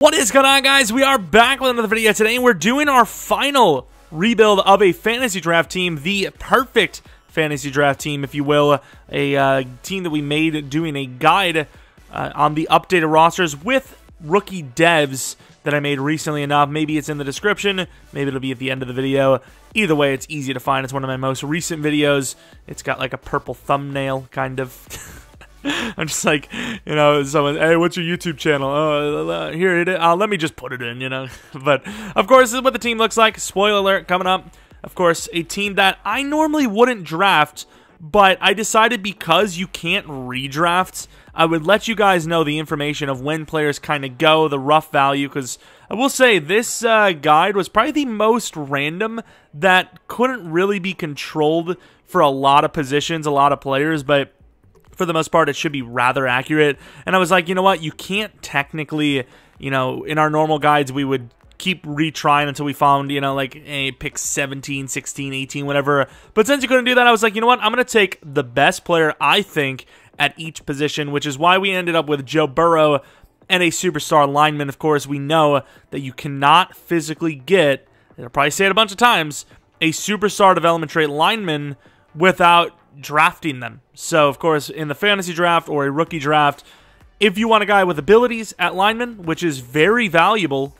What is going on, guys? We are back with another video today, and we're doing our final rebuild of a fantasy draft team, the perfect fantasy draft team, if you will, a uh, team that we made doing a guide uh, on the updated rosters with rookie devs that I made recently enough. Maybe it's in the description, maybe it'll be at the end of the video. Either way, it's easy to find. It's one of my most recent videos. It's got like a purple thumbnail, kind of. I'm just like, you know, someone, hey, what's your YouTube channel? Oh, here it is. Uh, let me just put it in, you know. but of course, this is what the team looks like. Spoiler alert coming up. Of course, a team that I normally wouldn't draft, but I decided because you can't redraft, I would let you guys know the information of when players kind of go, the rough value, because I will say this uh, guide was probably the most random that couldn't really be controlled for a lot of positions, a lot of players, but for the most part, it should be rather accurate. And I was like, you know what? You can't technically, you know, in our normal guides, we would keep retrying until we found, you know, like a pick 17, 16, 18, whatever. But since you couldn't do that, I was like, you know what? I'm going to take the best player I think at each position, which is why we ended up with Joe Burrow and a superstar lineman. Of course, we know that you cannot physically get, and I'll probably say it a bunch of times, a superstar development trait lineman without drafting them. So, of course, in the fantasy draft or a rookie draft, if you want a guy with abilities at lineman, which is very valuable,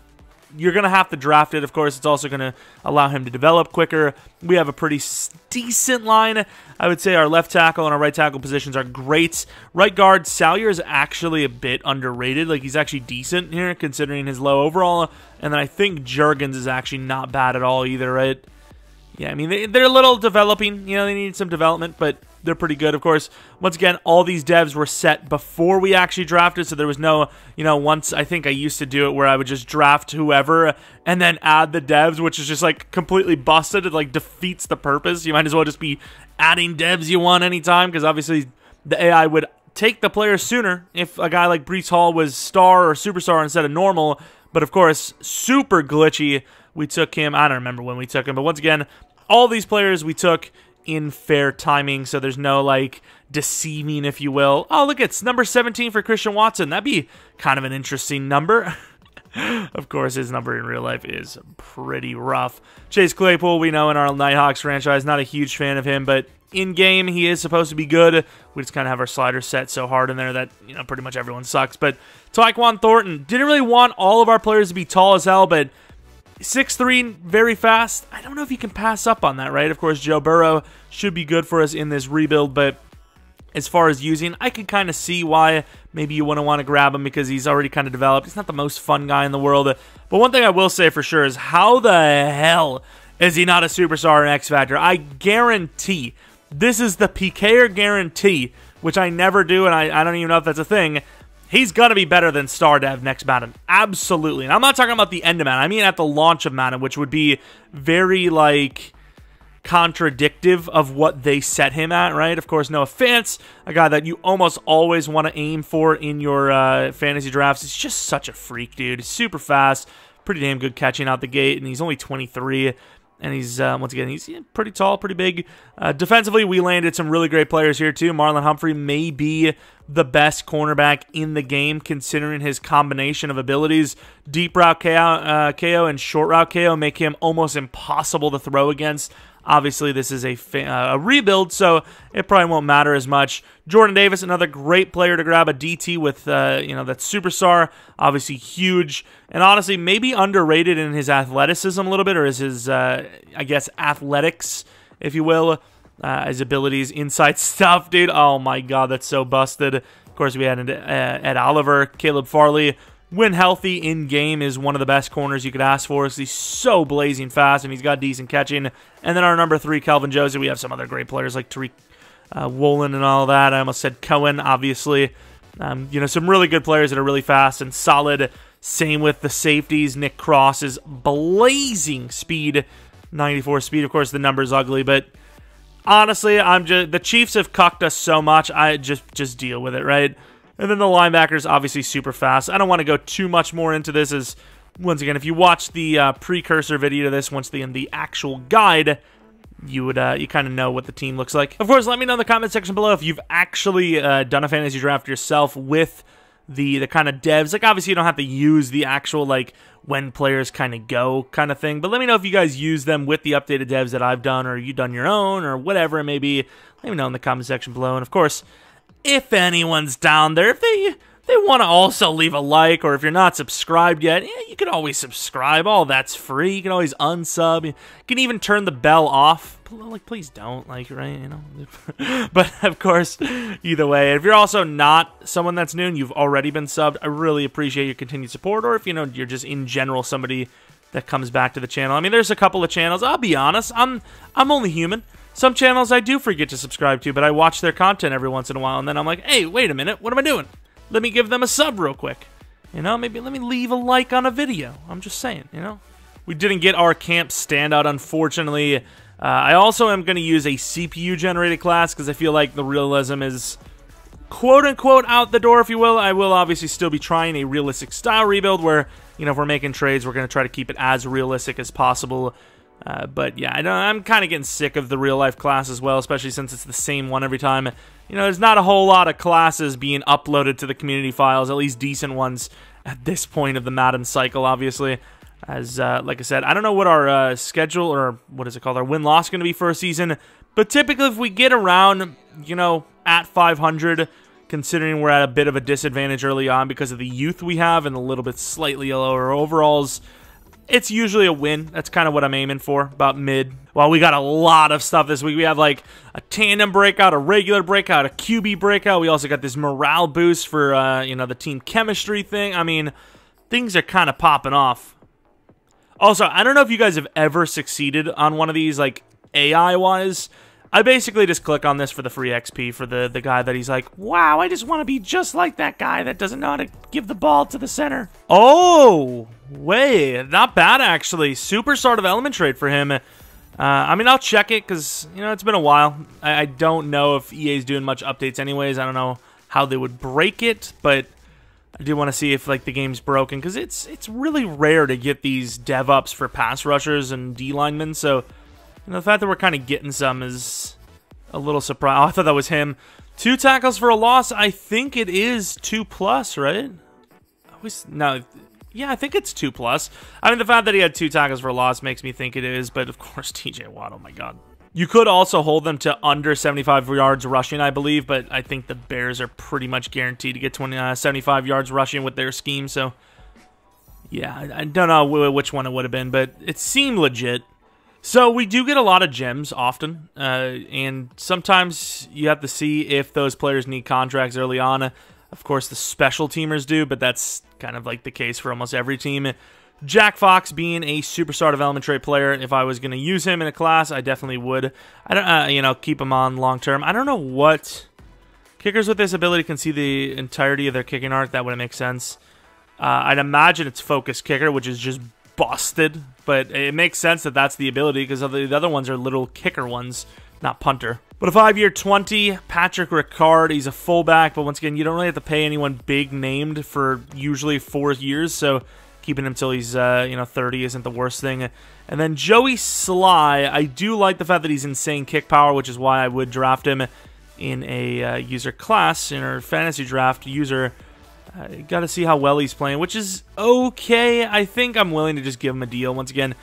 you're going to have to draft it. Of course, it's also going to allow him to develop quicker. We have a pretty decent line. I would say our left tackle and our right tackle positions are great. Right guard, Salyer is actually a bit underrated. Like, he's actually decent here considering his low overall. And then I think Jurgens is actually not bad at all either, right? Yeah, I mean, they, they're a little developing. You know, they need some development, but they're pretty good, of course. Once again, all these devs were set before we actually drafted, so there was no, you know, once I think I used to do it where I would just draft whoever and then add the devs, which is just like completely busted. It like defeats the purpose. You might as well just be adding devs you want anytime because obviously the AI would take the player sooner if a guy like Breece Hall was star or superstar instead of normal. But of course, super glitchy we took him. I don't remember when we took him, but once again, all these players we took in fair timing, so there's no like deceiving, if you will. Oh, look, it's number 17 for Christian Watson. That'd be kind of an interesting number. of course, his number in real life is pretty rough. Chase Claypool, we know in our Nighthawks franchise, not a huge fan of him, but in game he is supposed to be good. We just kind of have our slider set so hard in there that you know pretty much everyone sucks. But Tyquan Thornton didn't really want all of our players to be tall as hell, but Six three, very fast. I don't know if you can pass up on that, right? Of course, Joe Burrow should be good for us in this rebuild, but as far as using, I can kind of see why maybe you wouldn't want to grab him because he's already kind of developed. He's not the most fun guy in the world. But one thing I will say for sure is how the hell is he not a superstar in X Factor? I guarantee this is the PKer guarantee, which I never do, and I, I don't even know if that's a thing he's going to be better than Stardev next Madden. Absolutely. And I'm not talking about the end of Madden. I mean at the launch of Madden, which would be very, like, contradictive of what they set him at, right? Of course, no offense. A guy that you almost always want to aim for in your uh, fantasy drafts. He's just such a freak, dude. Super fast. Pretty damn good catching out the gate, and he's only 23 and he's uh, once again he's pretty tall, pretty big. Uh, defensively, we landed some really great players here too. Marlon Humphrey may be the best cornerback in the game, considering his combination of abilities. Deep route KO, uh, KO and short route KO make him almost impossible to throw against. Obviously, this is a, uh, a rebuild, so it probably won't matter as much. Jordan Davis, another great player to grab a DT with, uh, you know, that superstar. Obviously, huge, and honestly, maybe underrated in his athleticism a little bit, or is his, uh, I guess, athletics, if you will, uh, his abilities, inside stuff, dude. Oh my god, that's so busted. Of course, we had uh, Ed Oliver, Caleb Farley when healthy in game is one of the best corners you could ask for. He's so blazing fast and he's got decent catching. And then our number three, Kelvin Joseph. We have some other great players like Tariq uh, Woolen and all that. I almost said Cohen, obviously. Um, you know, some really good players that are really fast and solid. Same with the safeties. Nick Cross is blazing speed, 94 speed. Of course, the number's ugly, but honestly, I'm just the Chiefs have cucked us so much. I just just deal with it, right? And then the linebackers, obviously super fast. I don't want to go too much more into this as, once again, if you watch the uh, precursor video to this, once the, the actual guide, you would uh, you kind of know what the team looks like. Of course, let me know in the comment section below if you've actually uh, done a fantasy draft yourself with the the kind of devs. Like obviously you don't have to use the actual like when players kind of go kind of thing. But let me know if you guys use them with the updated devs that I've done, or you done your own, or whatever it may be. Let me know in the comment section below. And of course, if anyone's down there, if they they want to also leave a like, or if you're not subscribed yet, you can always subscribe. All that's free. You can always unsub. You can even turn the bell off. Like, please don't, like, right? You know. but of course, either way, if you're also not someone that's new and you've already been subbed, I really appreciate your continued support. Or if you know you're just in general somebody that comes back to the channel. I mean, there's a couple of channels. I'll be honest. I'm I'm only human. Some channels I do forget to subscribe to, but I watch their content every once in a while, and then I'm like, hey, wait a minute, what am I doing? Let me give them a sub real quick. You know, maybe let me leave a like on a video. I'm just saying, you know. We didn't get our camp standout, unfortunately. Uh, I also am going to use a CPU generated class because I feel like the realism is quote unquote out the door, if you will. I will obviously still be trying a realistic style rebuild where, you know, if we're making trades, we're going to try to keep it as realistic as possible. Uh, but yeah, I am kind of getting sick of the real life class as well, especially since it's the same one every time. You know, there's not a whole lot of classes being uploaded to the community files, at least decent ones at this point of the Madden cycle, obviously. As, uh, like I said, I don't know what our uh, schedule or what is it called, our win loss going to be for a season, but typically if we get around, you know, at 500, considering we're at a bit of a disadvantage early on because of the youth we have and a little bit slightly lower overalls it's usually a win. That's kind of what I'm aiming for, about mid. Well, we got a lot of stuff this week. We have like a tandem breakout, a regular breakout, a QB breakout. We also got this morale boost for, uh, you know, the team chemistry thing. I mean, things are kind of popping off. Also, I don't know if you guys have ever succeeded on one of these, like, AI-wise. I basically just click on this for the free XP for the, the guy that he's like, wow, I just want to be just like that guy that doesn't know how to give the ball to the center. Oh, wait, not bad actually. Super Star Development trade for him. Uh, I mean, I'll check it because, you know, it's been a while. I, I don't know if EA's doing much updates anyways. I don't know how they would break it, but I do want to see if like the game's broken because it's it's really rare to get these dev ups for pass rushers and D linemen. So you know, the fact that we're kind of getting some is a little surprise. Oh, I thought that was him. Two tackles for a loss. I think it is two plus, right? I Was, no, yeah, I think it's two plus. I mean, the fact that he had two tackles for loss makes me think it is, but of course, TJ Watt. Oh my god. You could also hold them to under 75 yards rushing, I believe, but I think the Bears are pretty much guaranteed to get 20, uh, 75 yards rushing with their scheme. So, yeah, I, I don't know which one it would have been, but it seemed legit. So we do get a lot of gems often, uh, and sometimes you have to see if those players need contracts early on. Of course, the special teamers do, but that's kind of like the case for almost every team. Jack Fox being a superstar development trait player, if I was going to use him in a class, I definitely would. I don't, uh, you know, keep him on long term. I don't know what kickers with this ability can see the entirety of their kicking arc. That wouldn't make sense. Uh, I'd imagine it's focus kicker, which is just busted, but it makes sense that that's the ability because the other ones are little kicker ones, not punter. But a five-year 20, Patrick Ricard, he's a fullback, but once again, you don't really have to pay anyone big named for usually four years, so keeping him till he's, uh, you know, 30 isn't the worst thing. And then Joey Slye, I do like the fact that he's insane kick power, which is why I would draft him in a uh, user class, in our fantasy draft user uh, Got to see how well he's playing, which is okay. I think I'm willing to just give him a deal. Once again,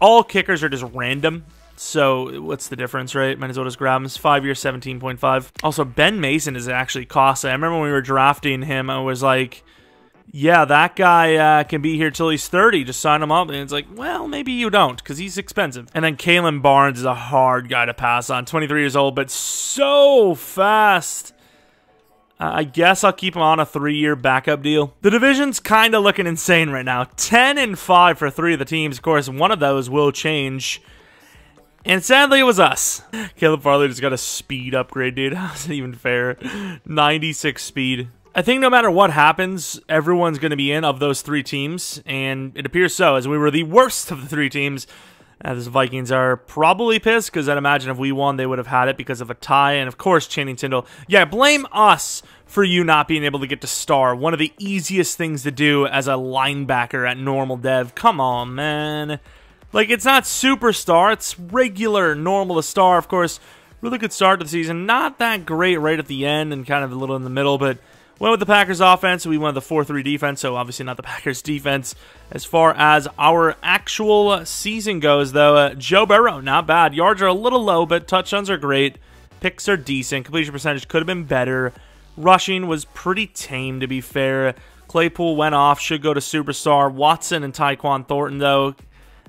all kickers are just random. So what's the difference, right? Might as well just grab him. five years, 17.5. Also, Ben Mason is actually costly. I remember when we were drafting him, I was like, yeah, that guy uh, can be here till he's 30. Just sign him up. And it's like, well, maybe you don't because he's expensive. And then Kalon Barnes is a hard guy to pass on. 23 years old, but so fast. I guess I'll keep him on a three-year backup deal. The division's kind of looking insane right now. 10 and 5 for three of the teams. Of course, one of those will change. And sadly, it was us. Caleb Farley just got a speed upgrade, dude. How's it even fair? 96 speed. I think no matter what happens, everyone's going to be in of those three teams, and it appears so, as we were the worst of the three teams. Uh, the Vikings are probably pissed because I'd imagine if we won, they would have had it because of a tie. And of course, Channing Tindall. Yeah, blame us for you not being able to get to star. One of the easiest things to do as a linebacker at normal dev. Come on, man. Like, it's not superstar, it's regular, normal to star. Of course, really good start to the season. Not that great right at the end and kind of a little in the middle, but Went with the Packers offense. We went with the 4 3 defense, so obviously not the Packers defense. As far as our actual season goes, though, uh, Joe Burrow, not bad. Yards are a little low, but touchdowns are great. Picks are decent. Completion percentage could have been better. Rushing was pretty tame, to be fair. Claypool went off, should go to superstar. Watson and Tyquan Thornton, though,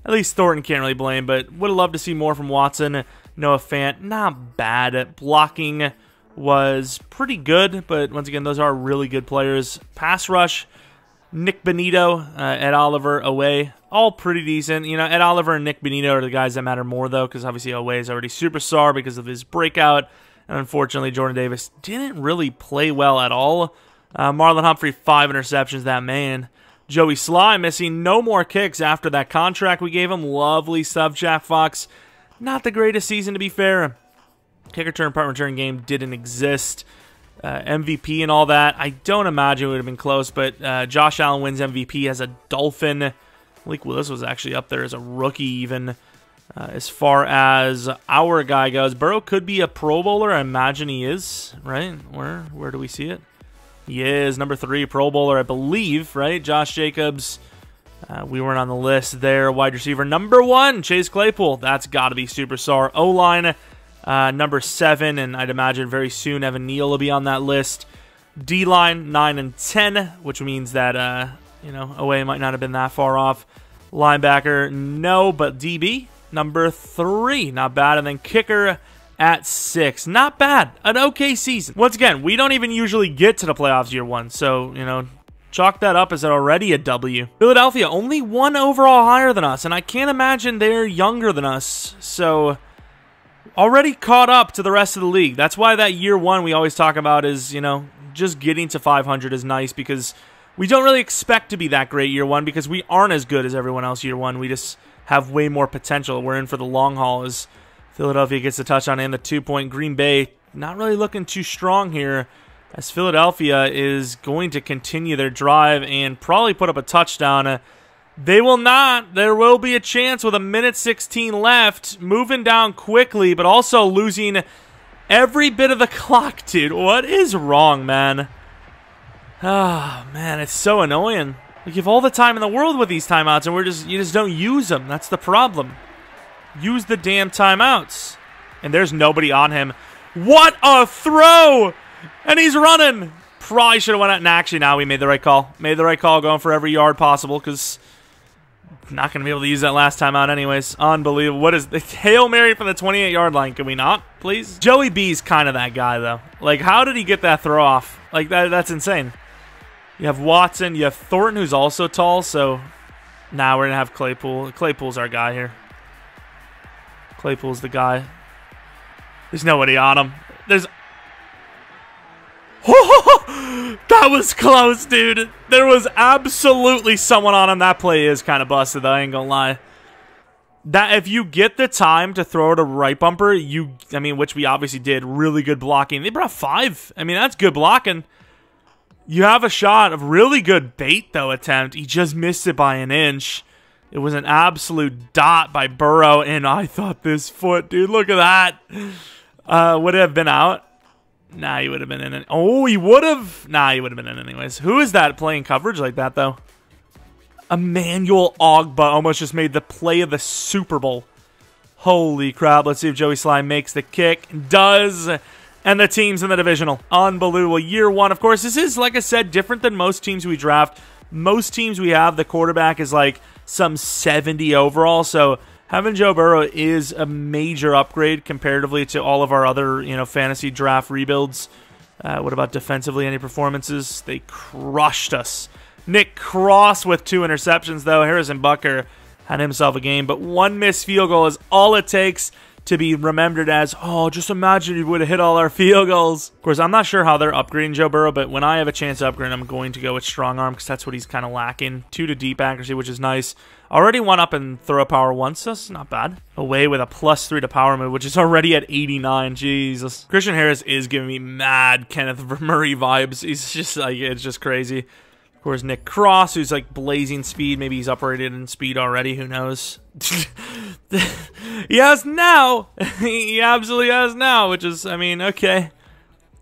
at least Thornton can't really blame, but would have loved to see more from Watson. Noah Fant, not bad. Blocking was pretty good, but once again, those are really good players. Pass rush, Nik Bonitto, uh, Ed Oliver, Oweh, all pretty decent. You know, Ed Oliver and Nik Bonitto are the guys that matter more, though, because obviously Oweh is already superstar because of his breakout. And unfortunately, Jordan Davis didn't really play well at all. Uh, Marlon Humphrey, five interceptions, that man. Joey Slye missing no more kicks after that contract we gave him. Lovely sub, Jack Fox. Not the greatest season, to be fair. Kick return, punt return game didn't exist. Uh, MVP and all that. I don't imagine it would have been close, but uh, Josh Allen wins MVP as a Dolphin. Malik Willis was actually up there as a rookie, even. Uh, as far as our guy goes, Burrow could be a Pro Bowler. I imagine he is, right? Where where do we see it? He is number three Pro Bowler, I believe, right? Josh Jacobs. Uh, we weren't on the list there. Wide receiver number one, Chase Claypool. That's got to be superstar. O line uh, number seven, and I'd imagine very soon Evan Neal will be on that list. D line nine and ten, which means that uh, you know Oweh might not have been that far off. Linebacker, no, but DB number three, not bad. And then kicker at six, not bad. An okay season. Once again, we don't even usually get to the playoffs year one, so you know, chalk that up as already a W. Philadelphia only one overall higher than us, and I can't imagine they're younger than us, so already caught up to the rest of the league. That's why that year one we always talk about is you know just getting to 500 is nice because we don't really expect to be that great year one because we aren't as good as everyone else year one. We just have way more potential. We're in for the long haul as Philadelphia gets the touchdown and the two point. Green Bay not really looking too strong here as Philadelphia is going to continue their drive and probably put up a touchdown. They will not. There will be a chance with a minute 16 left, moving down quickly, but also losing every bit of the clock, dude. What is wrong, man? Ah, oh, man, it's so annoying. We give all the time in the world with these timeouts, and we're just you just don't use them. That's the problem. Use the damn timeouts. And there's nobody on him. What a throw! And he's running. Probably should have went out. And actually, now we made the right call. Made the right call, going for every yard possible because not going to be able to use that last time out anyways. Unbelievable. What is the Hail Mary from the 28 yard line? Can we not, please? Joey B's kind of that guy, though. Like, how did he get that throw off? Like, that, that's insane. You have Watson. You have Thornton, who's also tall. So now we're going to have Claypool. Claypool's our guy here. Claypool's the guy. There's nobody on him. There's that was close, dude. There was absolutely someone on him. That play is kind of busted, though. I ain't gonna lie. That if you get the time to throw it a right bumper, you, I mean, which we obviously did, really good blocking. They brought five. I mean, that's good blocking. You have a shot of really good bait, though, attempt. He just missed it by an inch. It was an absolute dot by Burrow, and I thought this foot, dude, look at that. Uh, would have been out? Nah, he would have been in it. Oh, he would have. Nah, he would have been in anyways. Who is that playing coverage like that, though? Emmanuel Ogbah almost just made the play of the Super Bowl. Holy crap. Let's see if Joey Slye makes the kick. Does. And the teams in the divisional. Unbelievable. Year one. Of course, this is, like I said, different than most teams we draft. Most teams we have, the quarterback is like some 70 overall. So having Joe Burrow is a major upgrade comparatively to all of our other, you know, fantasy draft rebuilds. Uh, what about defensively? Any performances? They crushed us. Nick Cross with two interceptions, though. Harrison Butker had himself a game, but one missed field goal is all it takes to be remembered as, oh, just imagine he would have hit all our field goals. Of course, I'm not sure how they're upgrading Joe Burrow, but when I have a chance to upgrade, I'm going to go with strong arm because that's what he's kind of lacking. Two to deep accuracy, which is nice. Already one up in throw power once, so that's not bad. Oweh with a plus three to power move, which is already at 89. Jesus. Christian Harris is giving me mad Kenneth Murray vibes. He's just like, it's just crazy. Of course, Nick Cross, who's like blazing speed. Maybe he's upgraded in speed already. Who knows? he has now. he absolutely has now, which is, I mean, okay.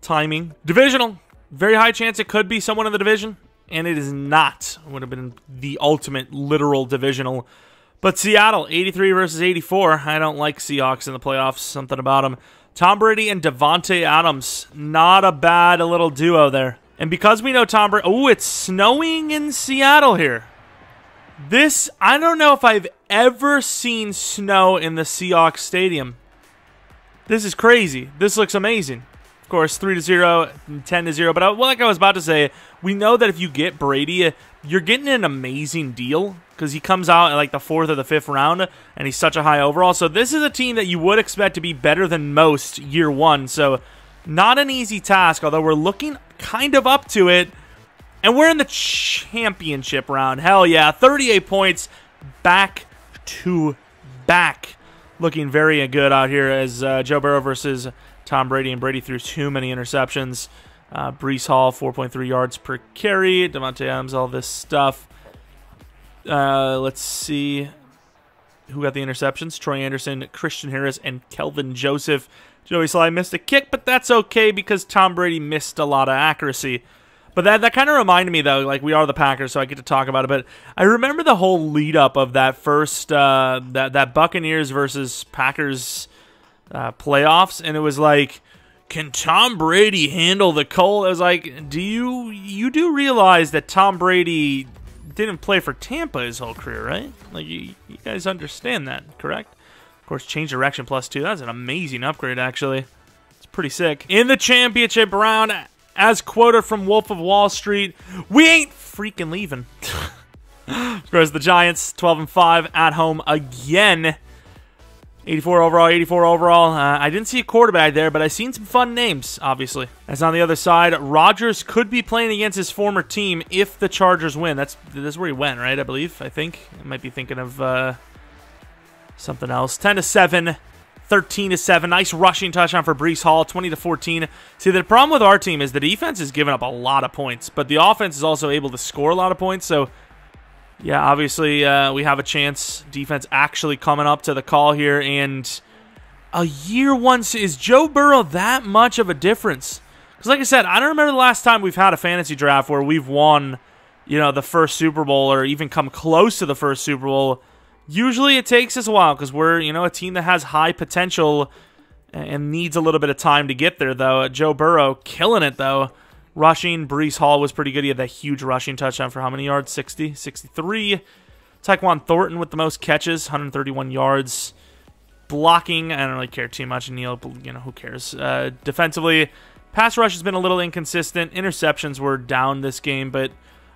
Timing. Divisional. Very high chance it could be someone in the division, and it is not. It would have been the ultimate literal divisional. But Seattle, 83 versus 84. I don't like Seahawks in the playoffs. Something about them. Tom Brady and Davante Adams. Not a bad little duo there. And because we know Tom Brady... Oh, it's snowing in Seattle here. This, I don't know if I've ever seen snow in the Seahawks stadium. This is crazy. This looks amazing. Of course, 3 to 0, 10 to 0. But I, like I was about to say, we know that if you get Brady, uh, you're getting an amazing deal because he comes out in like the fourth or the fifth round and he's such a high overall. So this is a team that you would expect to be better than most year one. So not an easy task, although we're looking kind of up to it. And we're in the championship round. Hell yeah. 38 points back to back. Looking very good out here as uh, Joe Burrow versus Tom Brady, and Brady threw too many interceptions. Uh, Breece Hall, 4.3 yards per carry. Davante Adams, all this stuff. Uh, let's see who got the interceptions. Troy Anderson, Christian Harris, and Kelvin Joseph. Joey Slye missed a kick, but that's okay because Tom Brady missed a lot of accuracy. But that that kind of reminded me though, like we are the Packers, so I get to talk about it. But I remember the whole lead up of that first uh, that that Buccaneers versus Packers uh, playoffs, and it was like, can Tom Brady handle the cold? I was like, do you you do realize that Tom Brady didn't play for Tampa his whole career, right? Like you, you guys understand that, correct? Course, change direction plus two. That's an amazing upgrade, actually. It's pretty sick. In the championship round, as quoted from Wolf of Wall Street, we ain't freaking leaving. of course, the Giants, 12 and 5 at home again. 84 overall, 84 overall. Uh, I didn't see a quarterback there, but I seen some fun names, obviously. As on the other side, Rodgers could be playing against his former team if the Chargers win. That's that's where he went, right? I believe. I think. I might be thinking of uh, something else. 10 to 7, 13 to 7. Nice rushing touchdown for Breece Hall, 20 to 14. See, the problem with our team is the defense is giving up a lot of points, but the offense is also able to score a lot of points. So yeah, obviously uh, we have a chance. Defense actually coming up to the call here, and a year once is Joe Burrow that much of a difference? Because, like I said, I don't remember the last time we've had a fantasy draft where we've won, you know, the first Super Bowl or even come close to the first Super Bowl. Usually, it takes us a while because we're, you know, a team that has high potential and needs a little bit of time to get there. Though Joe Burrow killing it though. Rushing, Breece Hall was pretty good. He had that huge rushing touchdown for how many yards? 60, 63. Tyquan Thornton with the most catches, 131 yards. Blocking, I don't really care too much. Neal, you know, who cares? Uh, defensively, pass rush has been a little inconsistent. Interceptions were down this game, but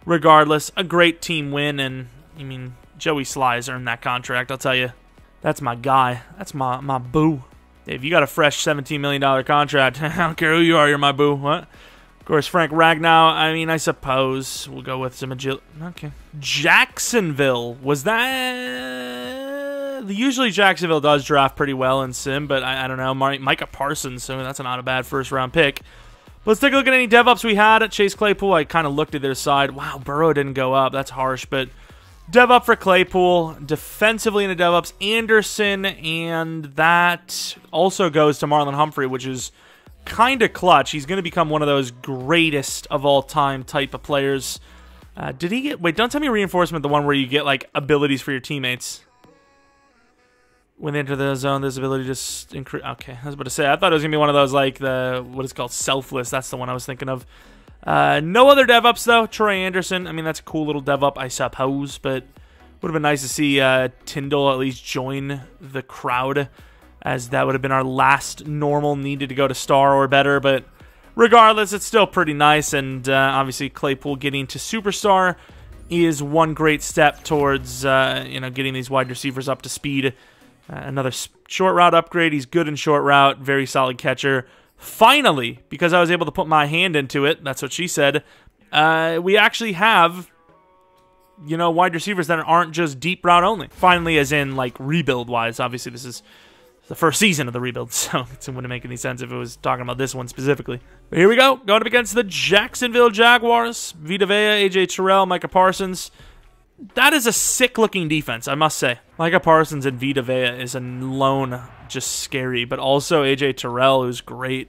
regardless, a great team win. And, I mean, Joey Slye's earned that contract, I'll tell you. That's my guy. That's my, my boo. If you got a fresh $17 million contract, I don't care who you are, you're my boo. What? Of course, Frank Ragnow. I mean, I suppose we'll go with some agility. Okay. Jacksonville. Was that. Usually Jacksonville does draft pretty well in Sim, but I, I don't know. Micah Parsons, so that's not a bad first round pick. Let's take a look at any DevUps we had at Chase Claypool. I kind of looked at their side. Wow, Burrow didn't go up. That's harsh, but dev up for Claypool. Defensively in the DevUps, Anderson, and that also goes to Marlon Humphrey, which is kind of clutch. He's going to become one of those greatest of all time type of players. Uh, did he get? Wait, don't tell me reinforcement. The one where you get like abilities for your teammates when they enter the zone. This ability just increase. Okay, I was about to say. I thought it was gonna be one of those like the what is called selfless. That's the one I was thinking of. Uh, no other dev ups though. Troy Anderson. I mean, that's a cool little dev up, I suppose, but would have been nice to see uh, Tindall at least join the crowd as that would have been our last normal needed to go to star or better. But regardless, it's still pretty nice. And uh, obviously, Claypool getting to superstar is one great step towards uh, you know getting these wide receivers up to speed. Uh, another short route upgrade. He's good in short route, very solid catcher. Finally, because I was able to put my hand into it, that's what she said. Uh, we actually have you know wide receivers that aren't just deep route only. Finally, as in like rebuild wise. Obviously, this is the first season of the rebuild, so it wouldn't make any sense if it was talking about this one specifically. But here we go, going up against the Jacksonville Jaguars. Vita Vea, AJ Terrell, Micah Parsons. That is a sick-looking defense, I must say. Micah Parsons and Vita Vea is alone just scary, but also AJ Terrell, who's great.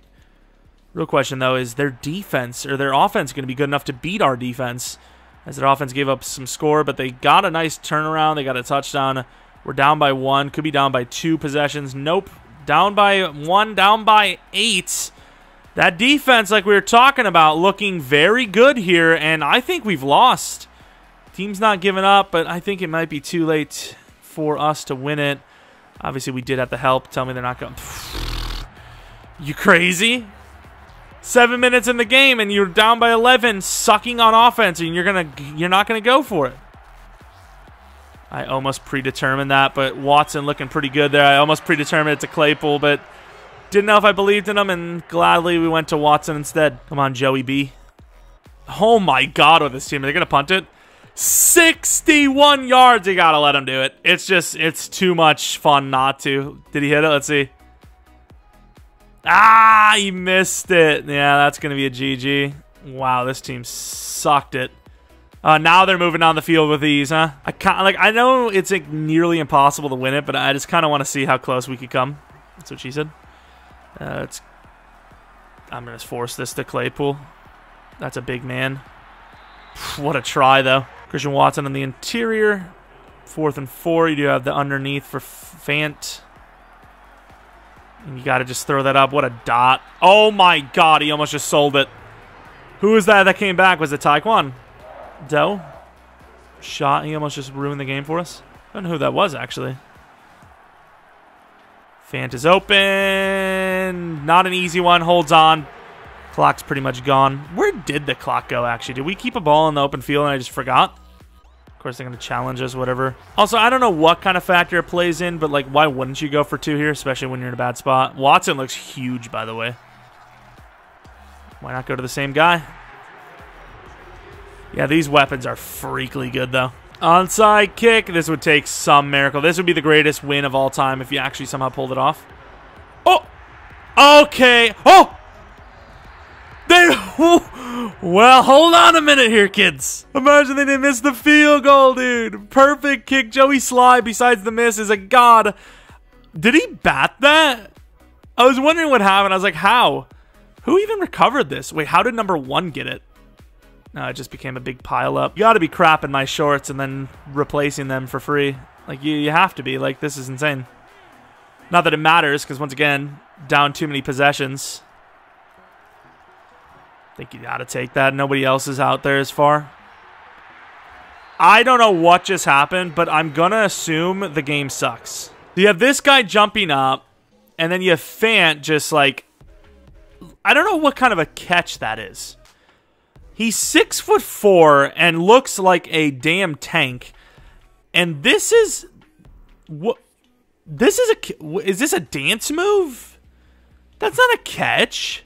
Real question though is their defense or their offense going to be good enough to beat our defense? As their offense gave up some score, but they got a nice turnaround. They got a touchdown. We're down by one. Could be down by two possessions. Nope. Down by one. Down by eight. That defense, like we were talking about, looking very good here, and I think we've lost. Team's not giving up, but I think it might be too late for us to win it. Obviously, we did have the help. Tell me they're not going. You crazy? Seven minutes in the game, and you're down by 11, sucking on offense, and you're gonna you're not gonna go for it. I almost predetermined that, but Watson looking pretty good there. I almost predetermined it to Claypool, but didn't know if I believed in him, and gladly we went to Watson instead. Come on, Joey B. Oh my God, with this team, are they gonna punt it? 61 yards. You gotta let him do it. It's just, it's too much fun not to. Did he hit it? Let's see. Ah, he missed it. Yeah, that's gonna be a GG. Wow, this team sucked it. Uh, now they're moving down the field with these, huh? I kind like I know it's like nearly impossible to win it, but I just kind of want to see how close we could come. That's what she said. Uh, it's. I'm gonna force this to Claypool. That's a big man. What a try though. Christian Watson on the interior. Fourth and four. You do have the underneath for Fant. And you got to just throw that up. What a dot. Oh my god, he almost just sold it. Who was that that came back? Was it Tyquan? Doe? Shot. He almost just ruined the game for us. I don't know who that was, actually. Fant is open. Not an easy one. Holds on. Clock's pretty much gone. Where did the clock go, actually? Did we keep a ball in the open field and I just forgot? Course, they're going to challenge us, whatever. Also, I don't know what kind of factor it plays in, but, like, why wouldn't you go for two here, especially when you're in a bad spot? Watson looks huge, by the way. Why not go to the same guy? Yeah, these weapons are freakily good, though. Onside kick. This would take some miracle. This would be the greatest win of all time if you actually somehow pulled it off. Oh! Okay. Oh! They, well, hold on a minute here, kids. Imagine they didn't miss the field goal, dude. Perfect kick. Joey Slye, besides the miss, is a god. Did he bat that? I was wondering what happened. I was like, how? Who even recovered this? Wait, how did number one get it? No, it just became a big pile up. You got to be crapping my shorts and then replacing them for free. Like, you, you have to be. Like, this is insane. Not that it matters, because once again, down too many possessions. Think you got to take that. Nobody else is out there as far. I don't know what just happened, but I'm going to assume the game sucks. You have this guy jumping up, and then you have Fant just like... I don't know what kind of a catch that is. He's six foot four and looks like a damn tank. And this is what? This is a is this a dance move? That's not a catch.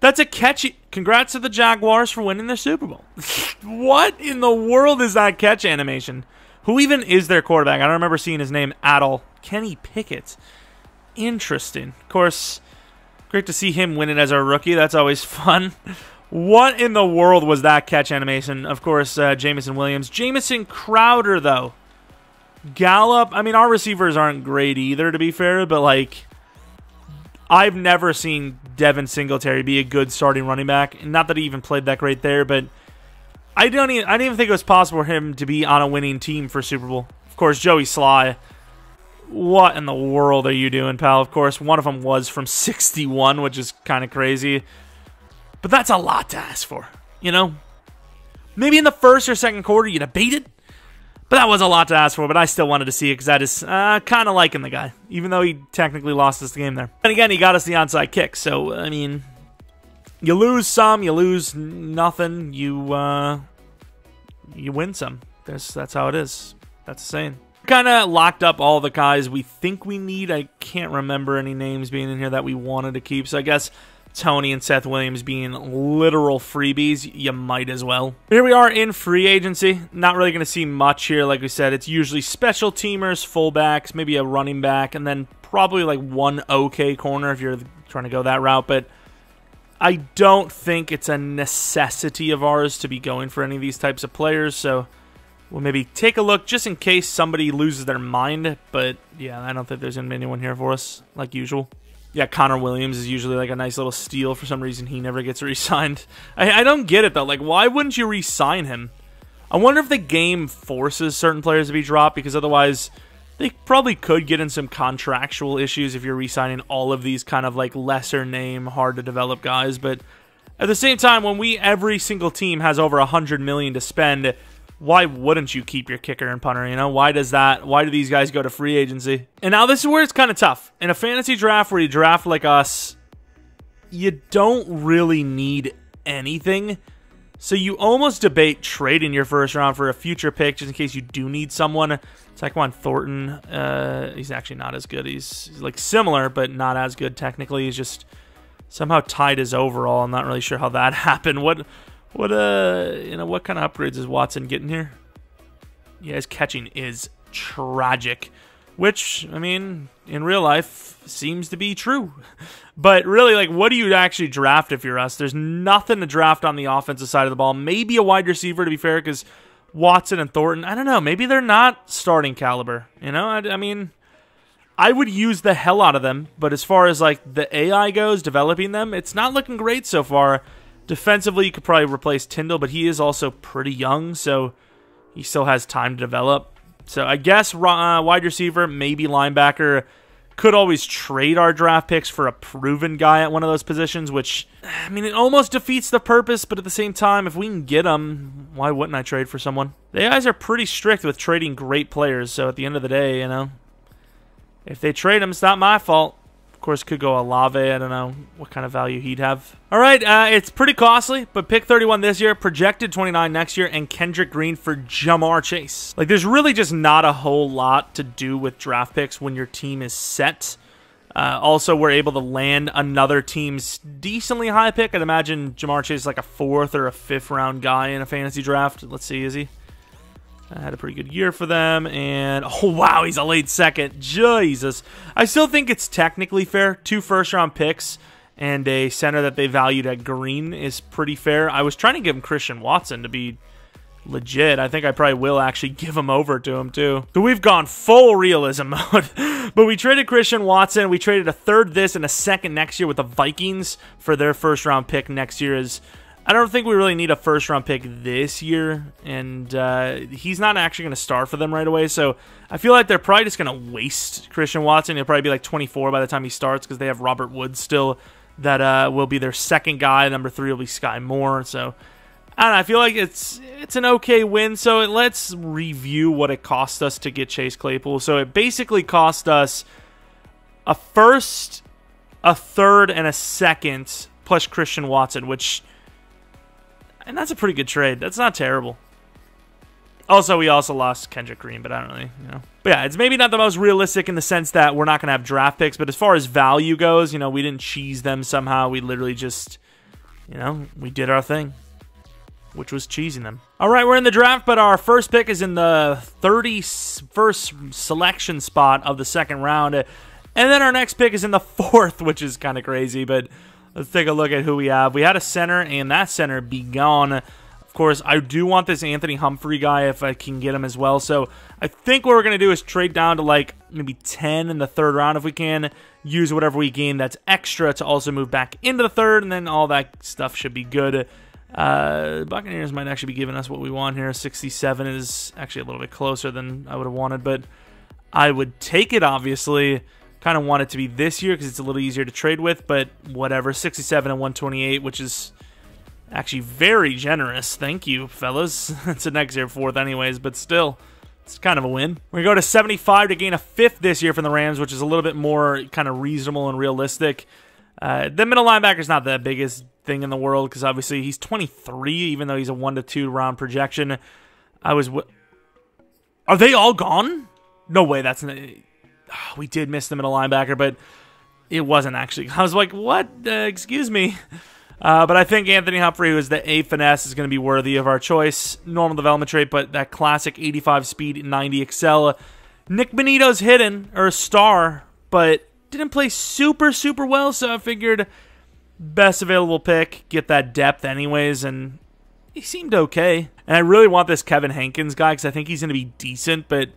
That's a catch. Congrats to the Jaguars for winning the Super Bowl. what in the world is that catch animation? Who even is their quarterback? I don't remember seeing his name at all. Kenny Pickett. Interesting. Of course, great to see him win it as a rookie. That's always fun. What in the world was that catch animation? Of course, uh, Jameson Williams. Jamison Crowder, though. Gallup. I mean, our receivers aren't great either, to be fair, but like, I've never seen Devin Singletary be a good starting running back. Not that he even played that great there, but I don't even. I didn't even think it was possible for him to be on a winning team for Super Bowl. Of course, Joey Slye. What in the world are you doing, pal? Of course, one of them was from 61, which is kind of crazy. But that's a lot to ask for, you know? Maybe in the first or second quarter you'd have baited, but that was a lot to ask for, but I still wanted to see it because that is uh, kind of liking the guy, even though he technically lost us the game there. And again, he got us the onside kick, so, I mean, you lose some, you lose nothing, you, uh, you win some. That's, that's how it is. That's the saying. Kind of locked up all the guys we think we need. I can't remember any names being in here that we wanted to keep, so I guess Toney and Seth Williams being literal freebies, you might as well. Here we are in free agency. Not really going to see much here. Like we said, it's usually special teamers, fullbacks, maybe a running back, and then probably like one okay corner if you're trying to go that route. But I don't think it's a necessity of ours to be going for any of these types of players. So we'll maybe take a look just in case somebody loses their mind. But yeah, I don't think there's going to be anyone here for us like usual. Yeah, Connor Williams is usually like a nice little steal. For some reason, he never gets re-signed. I, I don't get it though. Like, why wouldn't you re-sign him? I wonder if the game forces certain players to be dropped because otherwise they probably could get in some contractual issues if you're re-signing all of these kind of like lesser name, hard to develop guys. But at the same time, when we every single team has over a hundred million to spend, why wouldn't you keep your kicker and punter? You know, why does that? Why do these guys go to free agency? And now this is where it's kind of tough in a fantasy draft where you draft like us. You don't really need anything. So you almost debate trading your first round for a future pick just in case you do need someone. Tyquan Thornton, uh, he's actually not as good. He's, he's, like similar, but not as good technically. He's just somehow tied his overall. I'm not really sure how that happened. What, what, uh, you know, what kind of upgrades is Watson getting here? Yeah, his catching is tragic, which I mean, in real life, seems to be true. But really, like, what do you actually draft if you're us? There's nothing to draft on the offensive side of the ball. Maybe a wide receiver, to be fair, because Watson and Thornton, I don't know. Maybe they're not starting caliber. You know, I, I mean, I would use the hell out of them. But as far as like the AI goes, developing them, it's not looking great so far. Defensively, you could probably replace Tindall, but he is also pretty young, so he still has time to develop. So I guess uh, wide receiver, maybe linebacker could always trade our draft picks for a proven guy at one of those positions, which, I mean, it almost defeats the purpose, but at the same time, if we can get them, why wouldn't I trade for someone? The guys are pretty strict with trading great players, so at the end of the day, you know, if they trade them, it's not my fault. Of course, could go Alave. I don't know what kind of value he'd have. All right, uh, it's pretty costly, but pick 31 this year, projected 29 next year, and Kendrick Green for Ja'Marr Chase. Like, there's really just not a whole lot to do with draft picks when your team is set. Uh, also, we're able to land another team's decently high pick. I'd imagine Ja'Marr Chase is like a fourth or a fifth round guy in a fantasy draft. Let's see, is he? I had a pretty good year for them, and oh wow, he's a late second. Jesus, I still think it's technically fair. Two first round picks and a center that they valued at green is pretty fair. I was trying to give him Christian Watson to be legit. I think I probably will actually give him over to him too. So we've gone full realism mode. but we traded Christian Watson. We traded a third this and a second next year with the Vikings for their first round pick next year is I don't think we really need a first round pick this year, and uh, he's not actually going to start for them right away. So I feel like they're probably just going to waste Christian Watson. He'll probably be like 24 by the time he starts because they have Robert Woods still that uh, will be their second guy. Number three will be Skyy Moore. So I don't know. I feel like it's it's an okay win. So let's review what it cost us to get Chase Claypool. So it basically cost us a first, a third, and a second plus Christian Watson, which and that's a pretty good trade. That's not terrible. Also, we also lost Kendrick Green, but I don't really, you know. But yeah, it's maybe not the most realistic in the sense that we're not going to have draft picks, but as far as value goes, you know, we didn't cheese them somehow. We literally just, you know, we did our thing, which was cheesing them. All right, we're in the draft, but our first pick is in the 31st selection spot of the second round. And then our next pick is in the fourth, which is kind of crazy, but Let's take a look at who we have. We had a center, and that center be gone. Of course, I do want this Anthony Humphrey guy if I can get him as well. So I think what we're going to do is trade down to like maybe 10 in the third round if we can. Use whatever we gain that's extra to also move back into the third, and then all that stuff should be good. Uh, Buccaneers might actually be giving us what we want here. 67 is actually a little bit closer than I would have wanted, but I would take it, obviously. Kind of want it to be this year because it's a little easier to trade with, but whatever. 67 and 128, which is actually very generous. Thank you, fellas. it's a next year fourth, anyways, but still, it's kind of a win. To go to 75 to gain a fifth this year from the Rams, which is a little bit more kind of reasonable and realistic. Uh, the middle linebacker is not the biggest thing in the world because obviously he's 23, even though he's a one to two round projection. I was. Are they all gone? No way. That's we did miss the a linebacker, but it wasn't actually. I was like, what? Uh, excuse me. Uh, but I think Anthony Humphrey, who is the A finesse, is going to be worthy of our choice. Normal development trait, but that classic 85 speed, 90 excel. Nik Bonitto's hidden, or a star, but didn't play super, super well, so I figured best available pick, get that depth anyways, and he seemed okay. And I really want this Kevin Hankins guy because I think he's going to be decent, but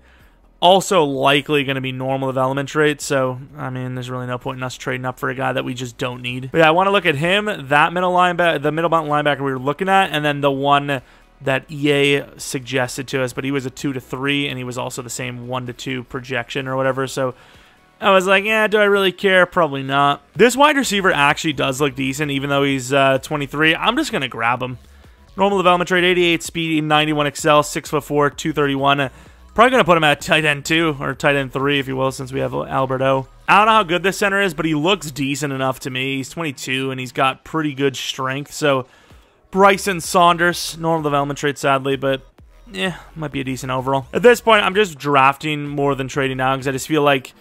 Also, likely going to be normal development rate. So, I mean, there's really no point in us trading up for a guy that we just don't need. But yeah, I want to look at him, that middle linebacker, the middle mountain linebacker we were looking at, and then the one that EA suggested to us. But he was a two to three, and he was also the same one to two projection or whatever. So. I was like, yeah, do I really care? Probably not. This wide receiver actually does look decent, even though he's uh, 23. I'm just going to grab him. Normal development trade, 88 speed, 91 excel, 6'4", 231. Probably going to put him at tight end two or tight end three, if you will, since we have Alberto. I don't know how good this center is, but he looks decent enough to me. He's 22 and he's got pretty good strength. So Bryson Saunders, normal development trade, sadly, but yeah, might be a decent overall. At this point, I'm just drafting more than trading now because I just feel like,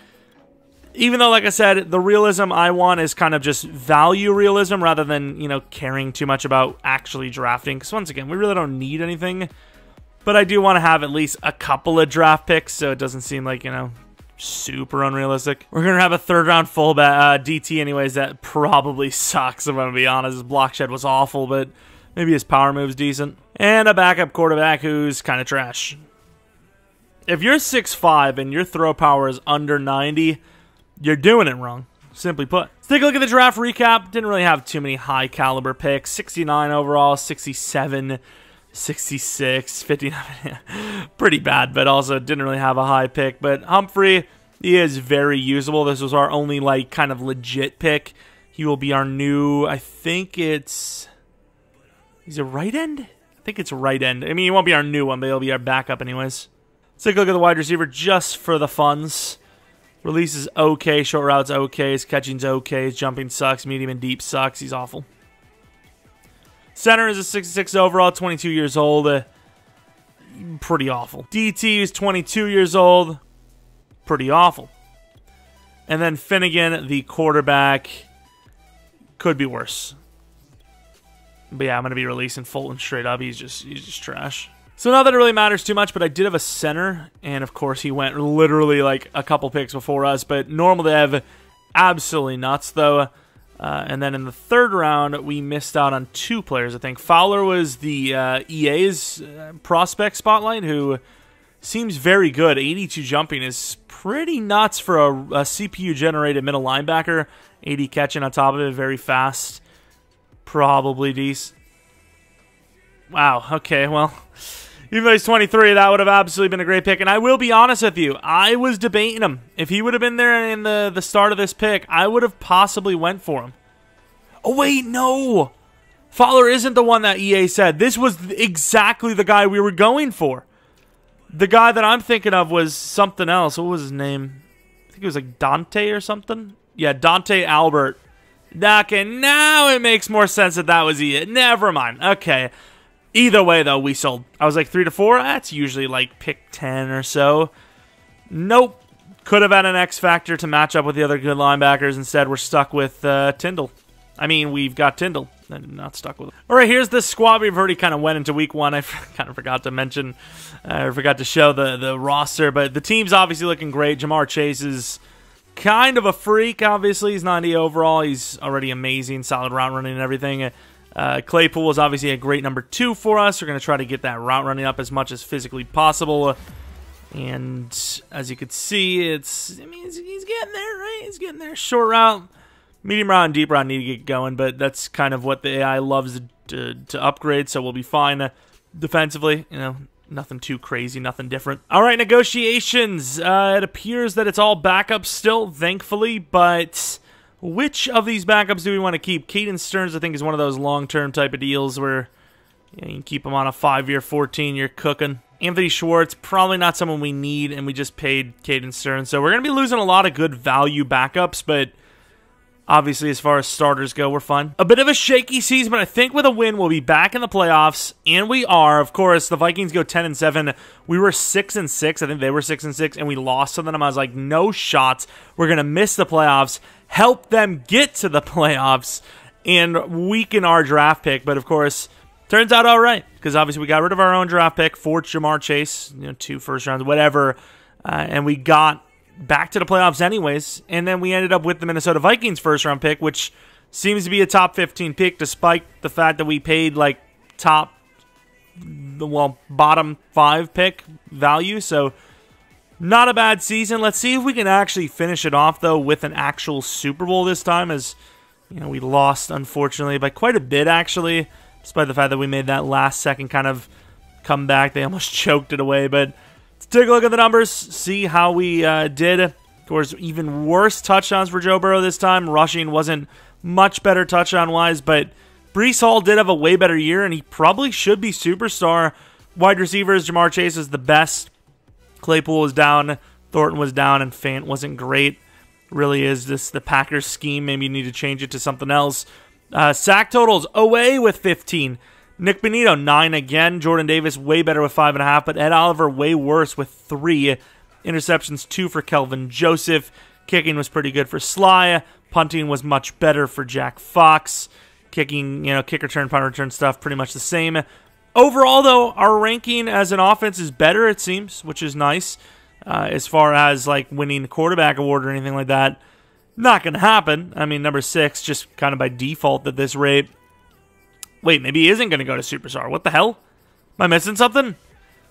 even though, like I said, the realism I want is kind of just value realism rather than, you know, caring too much about actually drafting. Because once again, we really don't need anything but I do want to have at least a couple of draft picks so it doesn't seem like, you know, super unrealistic. We're going to have a third round fullback, uh, DT, anyways, that probably sucks, I'm going to be honest. His block shed was awful, but maybe his power move's decent. And a backup quarterback who's kind of trash. If you're 6'5 and your throw power is under 90, you're doing it wrong. Simply put. Let's take a look at the draft recap. Didn't really have too many high caliber picks. 69 overall, 67 66, 59. Pretty bad, but also didn't really have a high pick. But Humphrey, he is very usable. This was our only, like, kind of legit pick. He will be our new, I think it's. He's a right end? I think it's right end. I mean, he won't be our new one, but he'll be our backup, anyways. Let's take a look at the wide receiver just for the funds. Release is okay, short routes okay, his catching's okay, his jumping sucks, medium and deep sucks. He's awful. Center is a 66 overall, 22 years old. Uh, pretty awful. DT is 22 years old. Pretty awful. And then Finnegan, the quarterback, could be worse. But yeah, I'm gonna be releasing Fulton straight up. He's just he's just trash. So not that it really matters too much, but I did have a center, and of course he went literally like a couple picks before us. But normal dev, absolutely nuts though. Uh, and then in the third round, we missed out on two players. I think Fowler was the uh, EA's uh, prospect spotlight, who seems very good. 82 jumping is pretty nuts for a, a CPU generated middle linebacker. 80 catching on top of it, very fast. Probably decent. Wow. Okay. Well, even though he's 23, that would have absolutely been a great pick. And I will be honest with you, I was debating him. If he would have been there in the, the start of this pick, I would have possibly went for him. Oh, wait, no. Fowler isn't the one that EA said. This was exactly the guy we were going for. The guy that I'm thinking of was something else. What was his name? I think it was like Dante or something. Yeah, Dante Albert. Okay, now it makes more sense that that was EA. Never mind. Okay. Either way, though, we sold. I was like three to four. That's usually like pick ten or so. Nope. Could have had an X factor to match up with the other good linebackers. Instead, we're stuck with uh, Tindall. I mean, we've got Tindall. I'm not stuck with it. All right, here's the squad. We've already kind of went into week one. I kind of forgot to mention, I uh, forgot to show the the roster, but the team's obviously looking great. Ja'Marr Chase is kind of a freak. Obviously, he's 90 overall. He's already amazing, solid route running and everything. Uh, Claypool is obviously a great number two for us. We're going to try to get that route running up as much as physically possible. And as you can see, it's I mean he's, he's getting there, right? He's getting there. Short route Medium round and deep round need to get going, but that's kind of what the AI loves to, to upgrade, so we'll be fine defensively. You know, nothing too crazy, nothing different. All right, negotiations. Uh, it appears that it's all backups still, thankfully, but which of these backups do we want to keep? Caden Sterns, I think, is one of those long-term type of deals where you, know, you can keep him on a five-year, 14-year cooking. Anthony Schwartz, probably not someone we need, and we just paid Caden Sterns. So we're going to be losing a lot of good value backups, but Obviously, as far as starters go, we're fine. A bit of a shaky season, but I think with a win, we'll be back in the playoffs, and we are. Of course, the Vikings go 10 and 7. We were 6 and 6. I think they were 6 and 6, and we lost to them. I was like, no shots. We're going to miss the playoffs. Help them get to the playoffs and weaken our draft pick. But of course, turns out all right because obviously we got rid of our own draft pick for Ja'Marr Chase, you know, two first rounds, whatever, uh, and we got back to the playoffs anyways. And then we ended up with the Minnesota Vikings first round pick, which seems to be a top 15 pick despite the fact that we paid like top well bottom 5 pick value. So Not a bad season. Let's see if we can actually finish it off, though, with an actual Super Bowl this time, as, you know, we lost, unfortunately, by quite a bit, actually, despite the fact that we made that last second kind of comeback. They almost choked it away, but let's take a look at the numbers, see how we uh, did. Of course, even worse touchdowns for Joe Burrow this time. Rushing wasn't much better touchdown-wise, but Breece Hall did have a way better year, and he probably should be superstar. Wide receivers, Ja'Marr Chase is the best. Claypool was down, Thornton was down, and Fant wasn't great. Really is this the Packers scheme? Maybe you need to change it to something else. Uh, sack totals Oweh with 15. Nik Bonitto, nine again. Jordan Davis way better with five and a half, but Ed Oliver way worse with three interceptions. Two for Kelvin Joseph. Kicking was pretty good for Slye. Punting was much better for Jack Fox. Kicking, you know, kick return, punt return stuff, pretty much the same. Overall, though, our ranking as an offense is better, it seems, which is nice. Uh, as far as like winning the quarterback award or anything like that, not going to happen. I mean, number six, just kind of by default at this rate. Wait, maybe he isn't going to go to Superstar. What the hell? Am I missing something?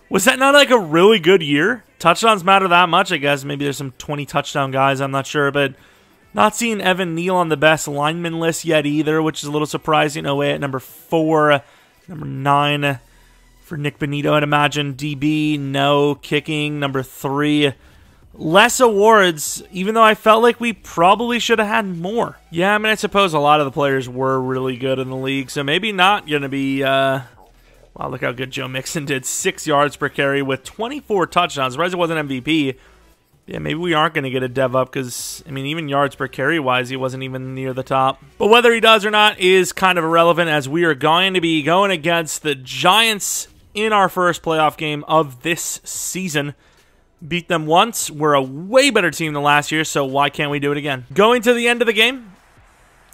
Was that not like a really good year? Touchdowns matter that much, I guess. Maybe there's some 20 touchdown guys, I'm not sure, but not seeing Evan Neal on the best lineman list yet either, which is a little surprising. Oweh at number four. Number nine for Nik Bonitto, I'd imagine. DB, no. Kicking, number three. Less awards, even though I felt like we probably should have had more. Yeah, I mean, I suppose a lot of the players were really good in the league, so maybe not going to be. Uh... Wow, look how good Joe Mixon did. Six yards per carry with 24 touchdowns. Surprised it wasn't MVP yeah, maybe we aren't going to get a dev up because, I mean, even yards per carry wise, he wasn't even near the top. But whether he does or not is kind of irrelevant as we are going to be going against the Giants in our first playoff game of this season. Beat them once. We're a way better team than last year, so why can't we do it again? Going to the end of the game,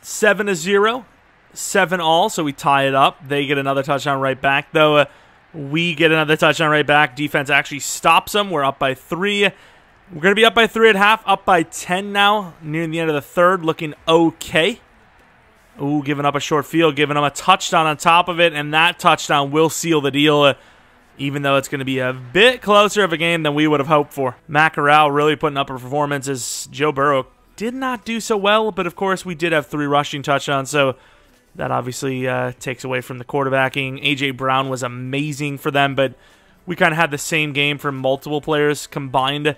7 to 0, 7 all, so we tie it up. They get another touchdown right back, though. Uh, we get another touchdown right back. Defense actually stops them. We're up by 3. We're going to be up by three at half, up by 10 now, near the end of the third, looking okay. Ooh, giving up a short field, giving them a touchdown on top of it, and that touchdown will seal the deal, uh, even though it's going to be a bit closer of a game than we would have hoped for. Matt really putting up a performance as Joe Burrow did not do so well, but of course we did have three rushing touchdowns, so that obviously uh, takes away from the quarterbacking. A.J. Brown was amazing for them, but we kind of had the same game for multiple players combined.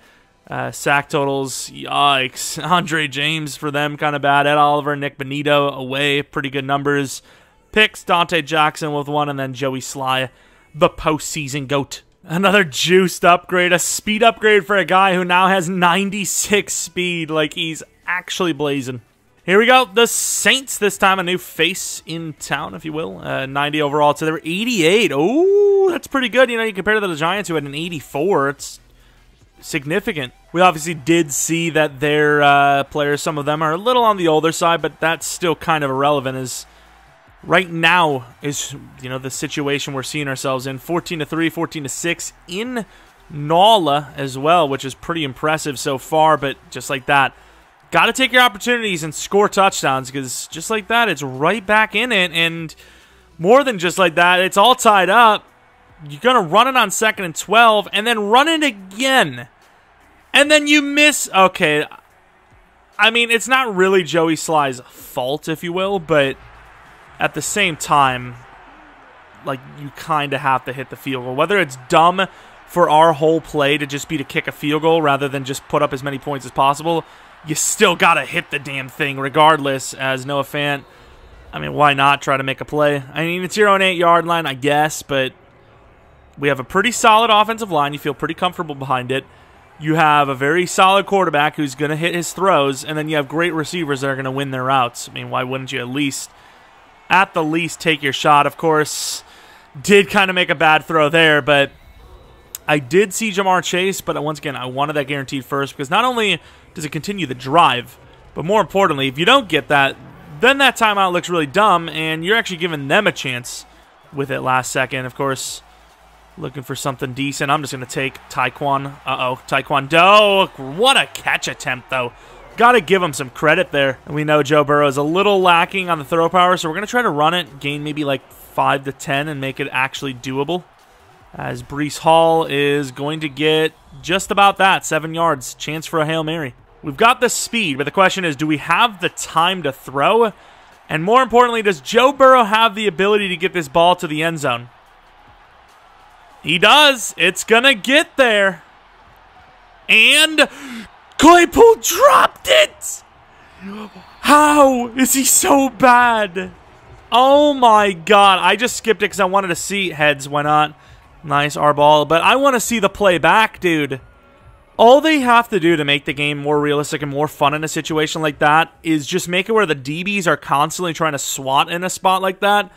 Uh, sack totals, yikes. Andre James for them, kind of bad. Ed Oliver, Nik Bonitto Oweh, pretty good numbers. Picks, Dante Jackson with one, and then Joey Slye, the postseason GOAT. Another juiced upgrade, a speed upgrade for a guy who now has 96 speed. Like, he's actually blazing. Here we go. The Saints this time, a new face in town, if you will. Uh, 90 overall to their 88. Oh, that's pretty good. You know, you compare to the Giants who had an 84. It's significant. We obviously did see that their uh, players, some of them are a little on the older side, but that's still kind of irrelevant. Is right now is you know the situation we're seeing ourselves in 14 to 3 14 to 6 in Nala as well which is pretty impressive so far but just like that got to take your opportunities and score touchdowns because just like that it's right back in it and more than just like that it's all tied up you're going to run it on second and 12 and then run it again. And then you miss. Okay. I mean, it's not really Joey Slye's fault, if you will, but at the same time, like, you kind of have to hit the field goal. Whether it's dumb for our whole play to just be to kick a field goal rather than just put up as many points as possible, you still got to hit the damn thing regardless, as Noah Fant. I mean, why not try to make a play? I mean, it's your own eight yard line, I guess, but we have a pretty solid offensive line. You feel pretty comfortable behind it. You have a very solid quarterback who's going to hit his throws, and then you have great receivers that are going to win their routes. I mean, why wouldn't you at least, at the least, take your shot? Of course, did kind of make a bad throw there, but I did see Ja'Marr Chase, but once again, I wanted that guaranteed first because not only does it continue the drive, but more importantly, if you don't get that, then that timeout looks really dumb, and you're actually giving them a chance with it last second. Of course, Looking for something decent. I'm just going to take Tyquan. Uh-oh, Taekwondo. What a catch attempt, though. Got to give him some credit there. And we know Joe Burrow is a little lacking on the throw power, so we're going to try to run it, gain maybe like 5 to 10, and make it actually doable. as Breece Hall is going to get just about that, seven yards. Chance for a Hail Mary. We've got the speed, but the question is, do we have the time to throw? And more importantly, does Joe Burrow have the ability to get this ball to the end zone? He does. It's going to get there. And Claypool dropped it. How is he so bad? Oh my god. I just skipped it because I wanted to see heads. Why not? Nice, our ball. But I want to see the play back, dude. All they have to do to make the game more realistic and more fun in a situation like that is just make it where the DBs are constantly trying to swat in a spot like that.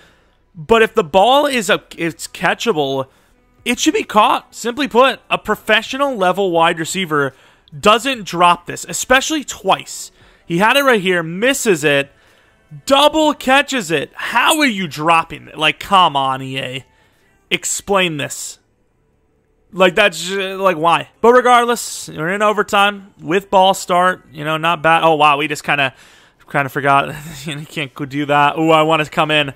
But if the ball is a it's catchable, it should be caught. Simply put, a professional level wide receiver doesn't drop this, especially twice. He had it right here, misses it, double catches it. How are you dropping it? Like, come on, EA. Explain this. Like that's like why? But regardless, we're in overtime with ball start. You know, not bad. Oh wow, we just kind of kind of forgot. you can't go do that. Oh, I want to come in.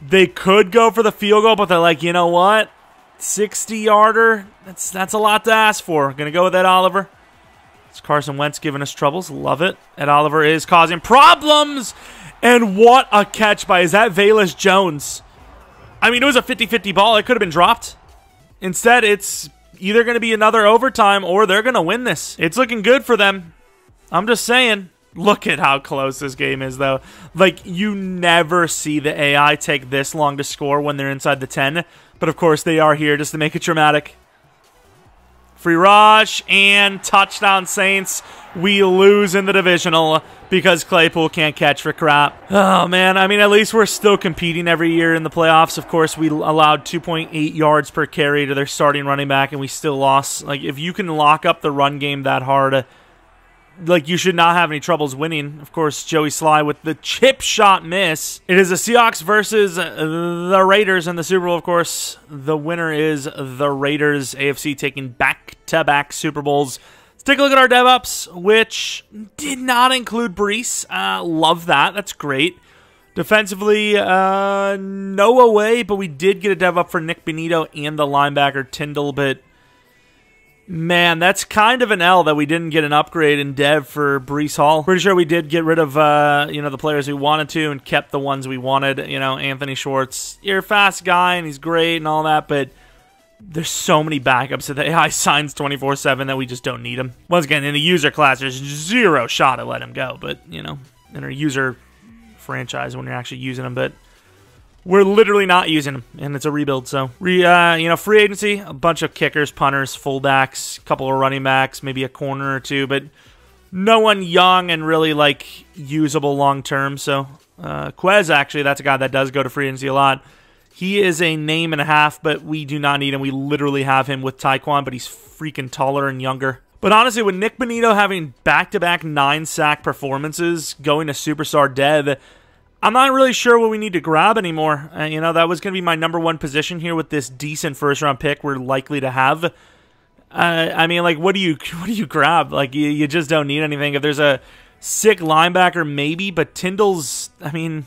They could go for the field goal, but they're like, you know what? 60 yarder. That's that's a lot to ask for. Gonna go with Ed Oliver. It's Carson Wentz giving us troubles. Love it. Ed Oliver is causing problems. And what a catch by is that Velus Jones? I mean, it was a 50-50 ball. It could have been dropped. Instead, it's either going to be another overtime or they're going to win this. It's looking good for them. I'm just saying. Look at how close this game is, though. Like, you never see the AI take this long to score when they're inside the 10. But of course, they are here just to make it dramatic. Free rush and touchdown Saints. We lose in the divisional because Claypool can't catch for crap. Oh, man. I mean, at least we're still competing every year in the playoffs. Of course, we allowed 2.8 yards per carry to their starting running back, and we still lost. Like, if you can lock up the run game that hard, like you should not have any troubles winning. Of course, Joey Slye with the chip shot miss. It is the Seahawks versus the Raiders in the Super Bowl. Of course, the winner is the Raiders. AFC taking back-to-back Super Bowls. Let's take a look at our dev ups, which did not include Breece. Uh, love that. That's great. Defensively, uh, no Oweh, but we did get a dev up for Nik Bonitto and the linebacker Tindall, but Man, that's kind of an L that we didn't get an upgrade in dev for Breece Hall. Pretty sure we did get rid of uh, you know the players we wanted to and kept the ones we wanted. You know, Anthony Schwartz, you're a fast guy and he's great and all that, but there's so many backups that the AI signs 24 7 that we just don't need them. Once again, in the user class, there's zero shot to let him go, but you know, in a user franchise when you're actually using them, but we're literally not using them, and it's a rebuild. So, Re, uh, you know, free agency, a bunch of kickers, punters, fullbacks, a couple of running backs, maybe a corner or two, but no one young and really like usable long term. So, uh, Quez actually, that's a guy that does go to free agency a lot. He is a name and a half, but we do not need him. We literally have him with Tyquan, but he's freaking taller and younger. But honestly, with Nik Bonitto having back to back nine sack performances, going to superstar dev, I'm not really sure what we need to grab anymore. Uh, you know, that was going to be my number one position here with this decent first round pick we're likely to have. Uh, I mean, like, what do you what do you grab? Like, you, you just don't need anything. If there's a sick linebacker, maybe, but Tindall's, I mean,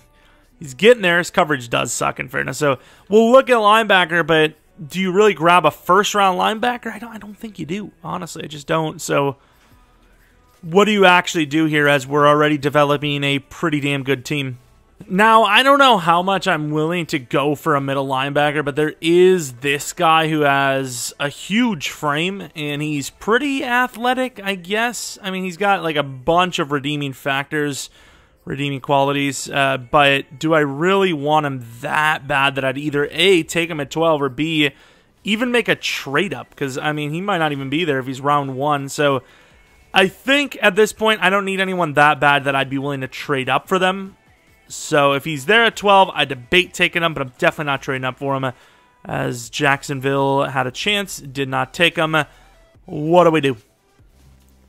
he's getting there. His coverage does suck, in fairness. So we'll look at linebacker, but do you really grab a first round linebacker? I don't, I don't think you do. Honestly, I just don't. So what do you actually do here as we're already developing a pretty damn good team? Now, I don't know how much I'm willing to go for a middle linebacker, but there is this guy who has a huge frame and he's pretty athletic, I guess. I mean, he's got like a bunch of redeeming factors, redeeming qualities, uh, but do I really want him that bad that I'd either A, take him at 12 or B, even make a trade up? Because, I mean, he might not even be there if he's round one. So I think at this point, I don't need anyone that bad that I'd be willing to trade up for them. So if he's there at 12, I debate taking him, but I'm definitely not trading up for him. As Jacksonville had a chance, did not take him. What do we do?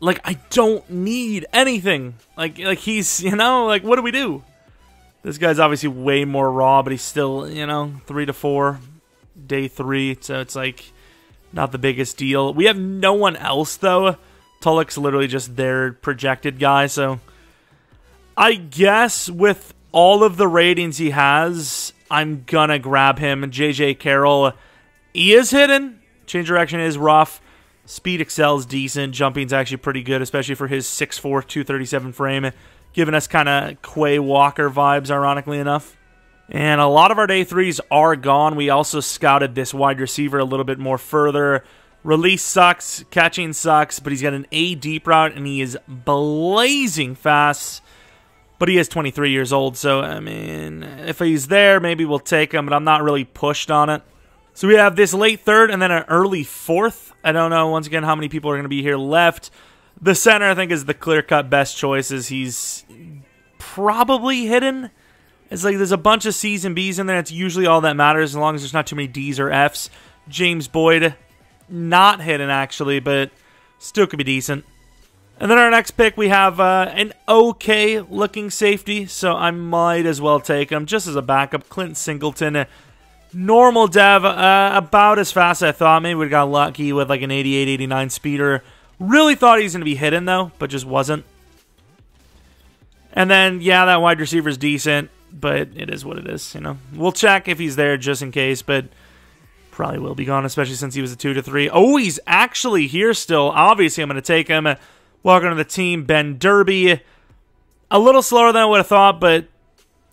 Like I don't need anything. Like like he's you know like what do we do? This guy's obviously way more raw, but he's still you know three to four, day three. So it's like not the biggest deal. We have no one else though. Tulloch's literally just their projected guy, so I guess with all of the ratings he has, I'm gonna grab him. JJ Carroll He is hidden. Change direction is rough. Speed excels decent. Jumping's actually pretty good, especially for his 6'4", 237 frame, giving us kind of Quay Walker vibes, ironically enough. And a lot of our day threes are gone. We also scouted this wide receiver a little bit more further. Release sucks, catching sucks, but he's got an A deep route and he is blazing fast. But he is 23 years old, so I mean, if he's there, maybe we'll take him, but I'm not really pushed on it. So we have this late third and then an early fourth. I don't know, once again, how many people are going to be here left. The center, I think, is the clear cut best choice, he's probably hidden. It's like there's a bunch of C's and B's in there. It's usually all that matters as long as there's not too many D's or F's. James Boyd, not hidden actually, but still could be decent. And then our next pick, we have uh, an okay looking safety, so I might as well take him just as a backup. Clint Singleton, normal dev, uh, about as fast as I thought. Maybe we got lucky with like an 88, 89 speeder. Really thought he was going to be hidden though, but just wasn't. And then, yeah, that wide receiver is decent, but it is what it is. You know, we'll check if he's there just in case, but probably will be gone, especially since he was a two to three. Oh, he's actually here still. Obviously, I'm going to take him. Welcome to the team, Ben Derby. A little slower than I would have thought, but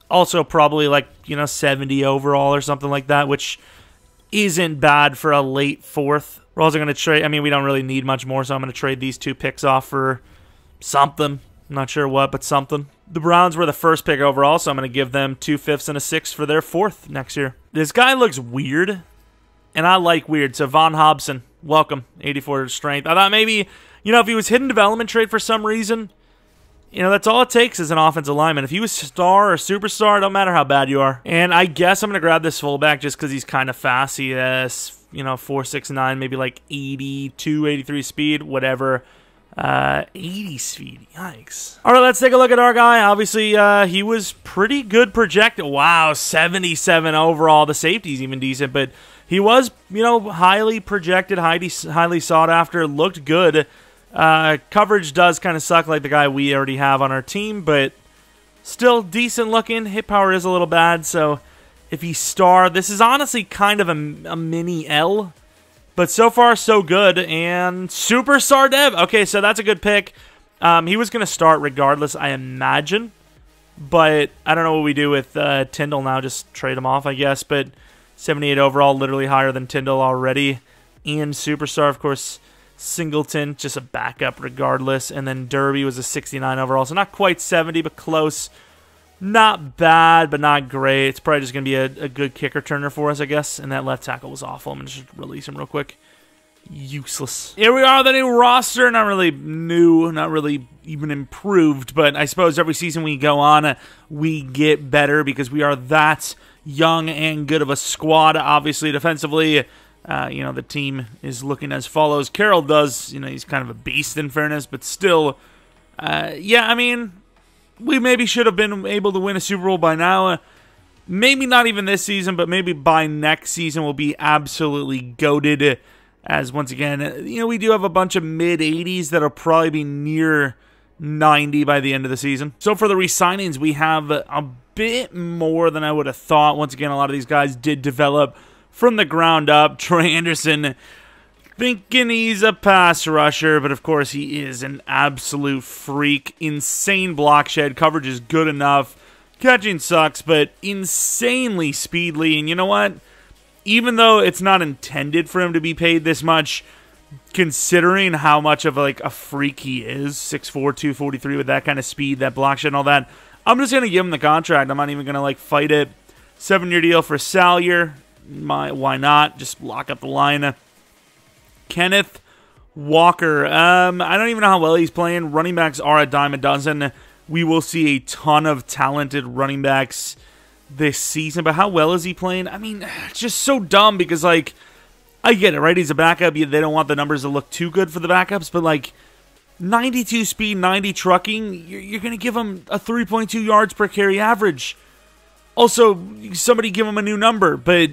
also probably like you know 70 overall or something like that, which isn't bad for a late fourth. We're also going to trade. I mean, we don't really need much more, so I'm going to trade these two picks off for something. I'm not sure what, but something. The Browns were the first pick overall, so I'm going to give them two fifths and a sixth for their fourth next year. This guy looks weird, and I like weird. So Von Hobson, welcome, 84 strength. I thought maybe, you know, if he was hidden development trade for some reason, you know, that's all it takes is an offensive lineman. If he was star or superstar, don't matter how bad you are. And I guess I'm going to grab this fullback just because he's kind of fast. He has, you know, 469, maybe like 82, 83 speed, whatever. Uh, 80 speed. Yikes. All right, let's take a look at our guy. Obviously, uh, he was pretty good projected. Wow, 77 overall. The safety's even decent, but he was, you know, highly projected, highly, highly sought after. Looked good. Uh, coverage does kind of suck like the guy we already have on our team, but still decent looking. Hit power is a little bad, so if he's star, this is honestly kind of a, a mini L. But so far, so good. And Superstar Dev. Okay, so that's a good pick. Um, he was going to start regardless, I imagine. But I don't know what we do with uh, Tindall now. Just trade him off, I guess. But 78 overall, literally higher than Tindall already. And Superstar, of course, Singleton, just a backup regardless. And then Derby was a 69 overall. So not quite 70, but close. Not bad, but not great. It's probably just going to be a, a, good kicker turner for us, I guess. And that left tackle was awful. I'm going to just release him real quick. Useless. Here we are, the new roster. Not really new, not really even improved, but I suppose every season we go on, uh, we get better because we are that young and good of a squad. Obviously, defensively, uh, you know, the team is looking as follows. Carroll does, you know, he's kind of a beast in fairness, but still, uh, yeah, I mean, we maybe should have been able to win a Super Bowl by now. Uh, maybe not even this season, but maybe by next season we'll be absolutely goaded. As once again, uh, you know, we do have a bunch of mid 80s that'll probably be near 90 by the end of the season. So for the resignings, we have a bit more than I would have thought. Once again, a lot of these guys did develop from the ground up. Troy Anderson thinking he's a pass rusher, but of course he is an absolute freak. Insane block shed. Coverage is good enough. Catching sucks, but insanely speedly. And you know what? Even though it's not intended for him to be paid this much, considering how much of like a freak he is, 6'4", 243 with that kind of speed, that block shed and all that, I'm just gonna give him the contract. I'm not even gonna like fight it. Seven year deal for Salyer. My, why not? Just lock up the line. Kenneth Walker. Um, I don't even know how well he's playing. Running backs are a dime a dozen. We will see a ton of talented running backs this season, but how well is he playing? I mean, it's just so dumb because, like, I get it, right? He's a backup. They don't want the numbers to look too good for the backups, but, like, 92 speed, 90 trucking, you're, you're going to give him a 3.2 yards per carry average. Also, somebody give him a new number, but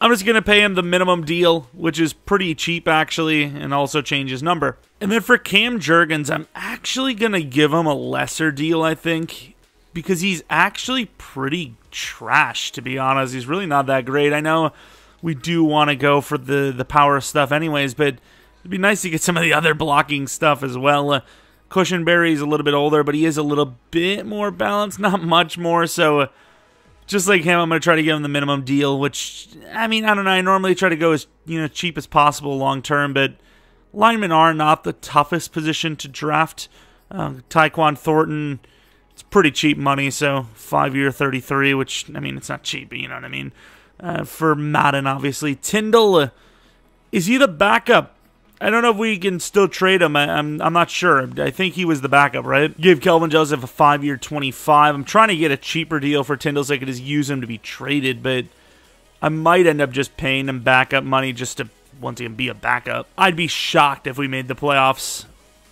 I'm just going to pay him the minimum deal, which is pretty cheap actually, and also change his number. And then for Cam Jurgens, I'm actually going to give him a lesser deal, I think, because he's actually pretty trash, to be honest. He's really not that great. I know we do want to go for the the power stuff anyways. But it'd be nice to get some of the other blocking stuff as well. Uh, Cushenberry is a little bit older, but he is a little bit more balanced, not much more. So. Uh, just like him, I'm going to try to give him the minimum deal, which, I mean, I don't know. I normally try to go as, you know, cheap as possible long term, but linemen are not the toughest position to draft. Uh, Tyquan Thornton, it's pretty cheap money, so five year 33, which, I mean, it's not cheap, but you know what I mean. Uh, for Madden, obviously. Tindall, uh, is he the backup? I don't know if we can still trade him. I, am I'm, I'm not sure. I think he was the backup, right? Give Kelvin Joseph a five year 25. I'm trying to get a cheaper deal for Tindall so I could just use him to be traded, but I might end up just paying him backup money just to once again be a backup. I'd be shocked if we made the playoffs.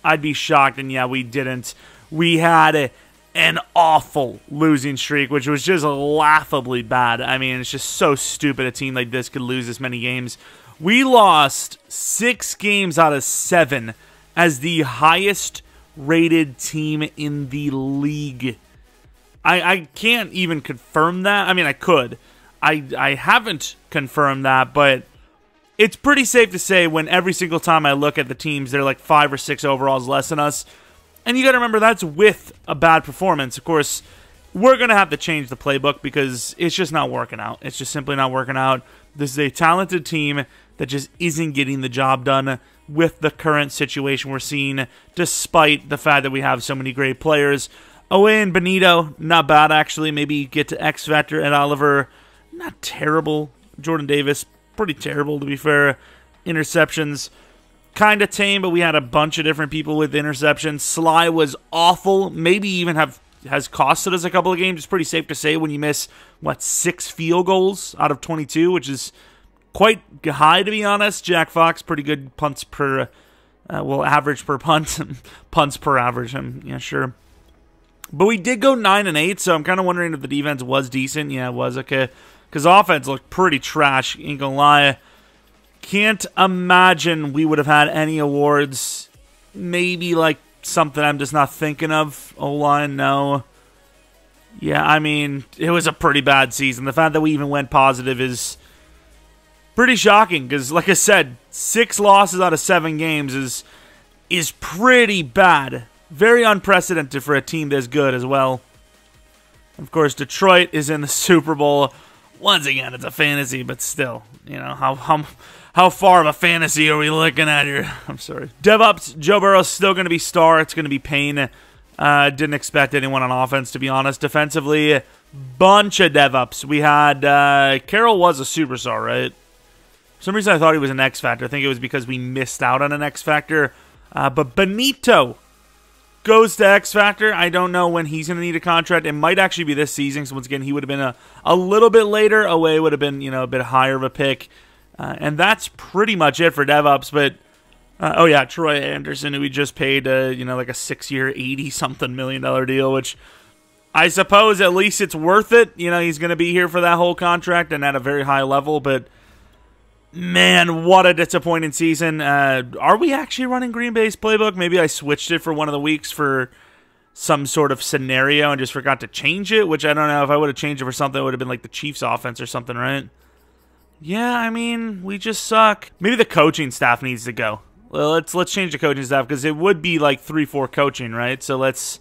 I'd be shocked, and yeah, we didn't. We had a, an awful losing streak, which was just laughably bad. I mean, it's just so stupid a team like this could lose this many games. We lost six games out of seven as the highest rated team in the league. I, I can't even confirm that. I mean, I could. I, I haven't confirmed that, but it's pretty safe to say when every single time I look at the teams, they're like five or six overalls less than us. And you got to remember that's with a bad performance. Of course, we're going to have to change the playbook because it's just not working out. It's just simply not working out. This is a talented team that just isn't getting the job done with the current situation we're seeing, despite the fact that we have so many great players. Oweh and Bonitto, not bad actually. Maybe get to X Factor and Oliver, not terrible. Jordan Davis, pretty terrible to be fair. Interceptions, kind of tame, but we had a bunch of different people with interceptions. Slye was awful. Maybe even have has costed us a couple of games. It's pretty safe to say when you miss what six field goals out of 22, which is quite high to be honest. Jack Fox, pretty good punts per, uh, well, average per punt, punts per average. I'm yeah sure, but we did go nine and eight, so I'm kind of wondering if the defense was decent. Yeah, it was okay because offense looked pretty trash. Ain't gonna lie. Can't imagine we would have had any awards. Maybe like something I'm just not thinking of. O line, no. Yeah, I mean, it was a pretty bad season. The fact that we even went positive is pretty shocking because, like I said, six losses out of seven games is is pretty bad. Very unprecedented for a team this good as well. Of course, Detroit is in the Super Bowl. Once again, it's a fantasy, but still, you know how how how far of a fantasy are we looking at here? I'm sorry. dev ups, Joe Burrow's still going to be star. It's going to be pain. Uh, didn't expect anyone on offense, to be honest. Defensively, bunch of dev ups. We had uh, Carroll was a superstar, right? For some reason, I thought he was an X Factor. I think it was because we missed out on an X Factor. Uh, but Bonitto goes to X Factor. I don't know when he's going to need a contract. It might actually be this season. So once again, he would have been a, a little bit later. Oweh would have been you know a bit higher of a pick. Uh, and that's pretty much it for dev ups. But uh, oh yeah, Troy Anderson, who we just paid uh, you know like a six-year, eighty something million dollar deal, which I suppose at least it's worth it. You know, he's going to be here for that whole contract and at a very high level. But man, what a disappointing season. Uh, are we actually running Green Bay's playbook? Maybe I switched it for one of the weeks for some sort of scenario and just forgot to change it. Which I don't know if I would have changed it for something, it would have been like the Chiefs' offense or something, right? Yeah, I mean, we just suck. Maybe the coaching staff needs to go. Well, let's let's change the coaching staff because it would be like three, four coaching, right? So let's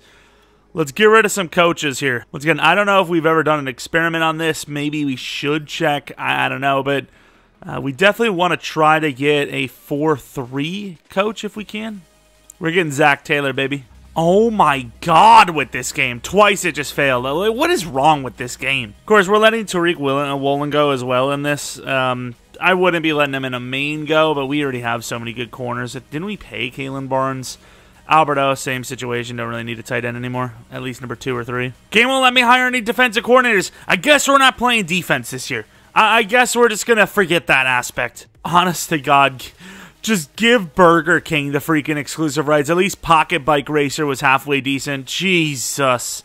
let's get rid of some coaches here. Once again, I don't know if we've ever done an experiment on this. Maybe we should check. I, I don't know, but uh, we definitely want to try to get a four-three coach if we can. We're getting Zac Taylor, baby. Oh my god, with this game. Twice it just failed. What is wrong with this game? Of course, we're letting Tariq Woolen go as well in this. Um, I wouldn't be letting him in a main go, but we already have so many good corners. Didn't we pay Kalon Barnes? Alberto, same situation. Don't really need a tight end anymore. At least number two or three. Game won't let me hire any defensive coordinators. I guess we're not playing defense this year. I, I guess we're just to forget that aspect. Honest to God. Just give Burger King the freaking exclusive rights. At least Pocket Bike Racer was halfway decent. Jesus.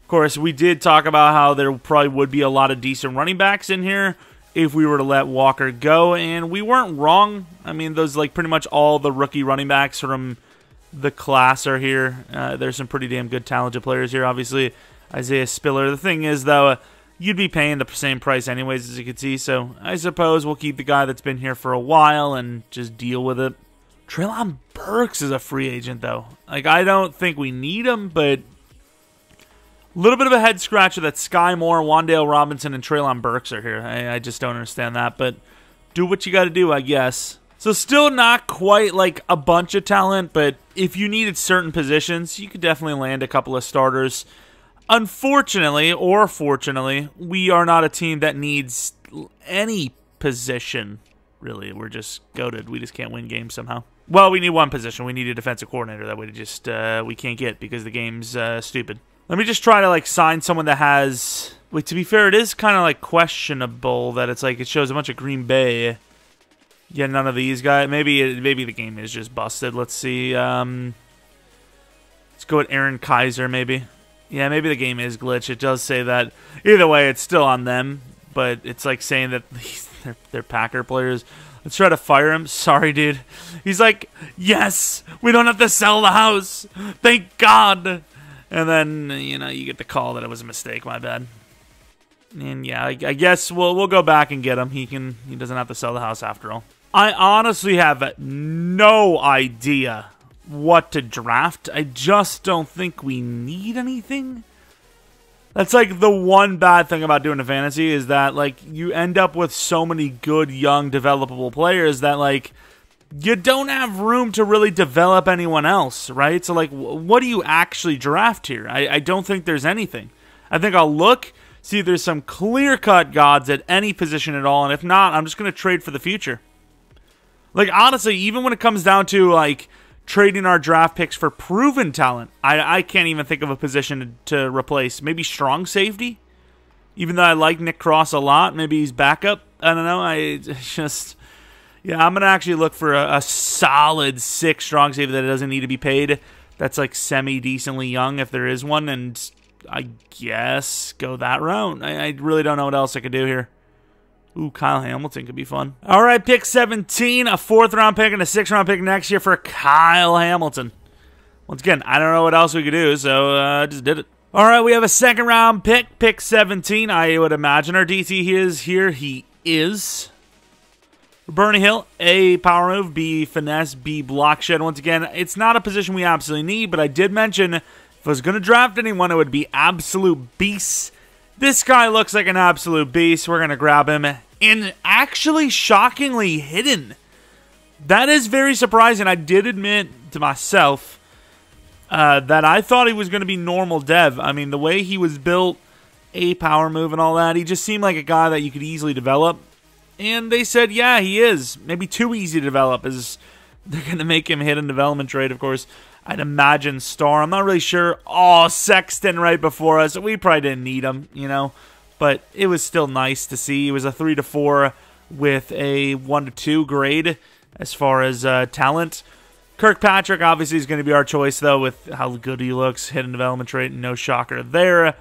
Of course, we did talk about how there probably would be a lot of decent running backs in here if we were to let Walker go, and we weren't wrong. I mean, those like pretty much all the rookie running backs from the class are here. Uh, there's some pretty damn good talented players here, obviously. Isaiah Spiller. The thing is, though, you'd be paying the same price anyways, as you can see. So I suppose we'll keep the guy that's been here for a while and just deal with it. Treylon Burks is a free agent, though. Like, I don't think we need him, but a little bit of a head scratcher that Skyy Moore, Wan'Dale Robinson, and Treylon Burks are here. I, I just don't understand that, but do what you got to do, I guess. So still not quite like a bunch of talent, but if you needed certain positions, you could definitely land a couple of starters. Unfortunately, or fortunately, we are not a team that needs any position. Really, we're just goaded. We just can't win games somehow. Well, we need one position. We need a defensive coordinator that we just uh, we can't get because the game's uh, stupid. Let me just try to like sign someone that has. Wait, to be fair, it is kind of like questionable that it's like it shows a bunch of Green Bay. Yeah, none of these guys. Maybe maybe the game is just busted. Let's see. Um, let's go with Aaron Kaiser maybe. Yeah, maybe the game is glitch. It does say that. Either way, it's still on them, but it's like saying that they're, they're Packer players. Let's try to fire him. Sorry, dude. He's like, yes, we don't have to sell the house. Thank God. And then, you know, you get the call that it was a mistake. My bad. And yeah, I, I guess we'll we'll go back and get him. He can. He doesn't have to sell the house after all. I honestly have no idea what to draft. I just don't think we need anything. That's like the one bad thing about doing a fantasy is that like you end up with so many good young developable players that like you don't have room to really develop anyone else, right? So like what do you actually draft here? I, I don't think there's anything. I think I'll look, see if there's some clear cut gods at any position at all, and if not, I'm just gonna trade for the future. Like honestly, even when it comes down to like trading our draft picks for proven talent. I, I can't even think of a position to, to replace. Maybe strong safety? Even though I like Nick Cross a lot, maybe he's backup. I don't know. I just. Yeah, I'm going to actually look for a, a, solid six strong safety that doesn't need to be paid. That's like semi decently young if there is one. And I guess go that route. I, I really don't know what else I could do here. Ooh, Kyle Hamilton could be fun. All right, pick 17, a fourth round pick and a sixth round pick next year for Kyle Hamilton. Once again, I don't know what else we could do, so I uh, just did it. All right, we have a second round pick, pick 17. I would imagine our DT is here. He is. Bernie Hill, A, power move, B, finesse, B, block shed. Once again, it's not a position we absolutely need, but I did mention if I was going to draft anyone, it would be absolute beasts this guy looks like an absolute beast. We're going to grab him. And actually, shockingly hidden. That is very surprising. I did admit to myself uh, that I thought he was going to be normal dev. I mean, the way he was built, a power move and all that, he just seemed like a guy that you could easily develop. And they said, yeah, he is. Maybe too easy to develop. Is they're going to make him hit in development trade, of course. I'd imagine Star. I'm not really sure. Oh, Sexton right before us. We probably didn't need him, you know, but it was still nice to see. It was a three to four with a one to two grade as far as uh, talent. Kirkpatrick obviously is going to be our choice though, with how good he looks, hidden development rate, no shocker there.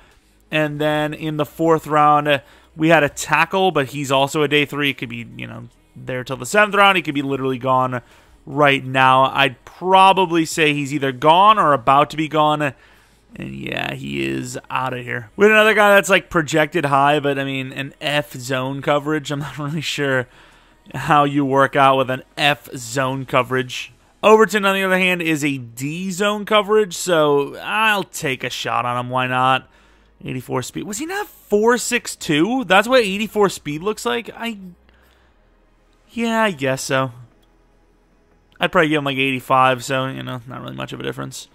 And then in the fourth round, we had a tackle, but he's also a day three. He could be, you know, there till the seventh round. He could be literally gone right now. I'd probably say he's either gone or about to be gone. And yeah, he is out of here. Have another guy that's like projected high, but I mean, an F zone coverage. I'm not really sure how you work out with an F zone coverage. Overton, on the other hand, is a D zone coverage, so I'll take a shot on him. Why not? 84 speed. Was he not 462? That's what 84 speed looks like? I. Yeah, I guess so. I'd probably give him like 85, so, you know, not really much of a difference.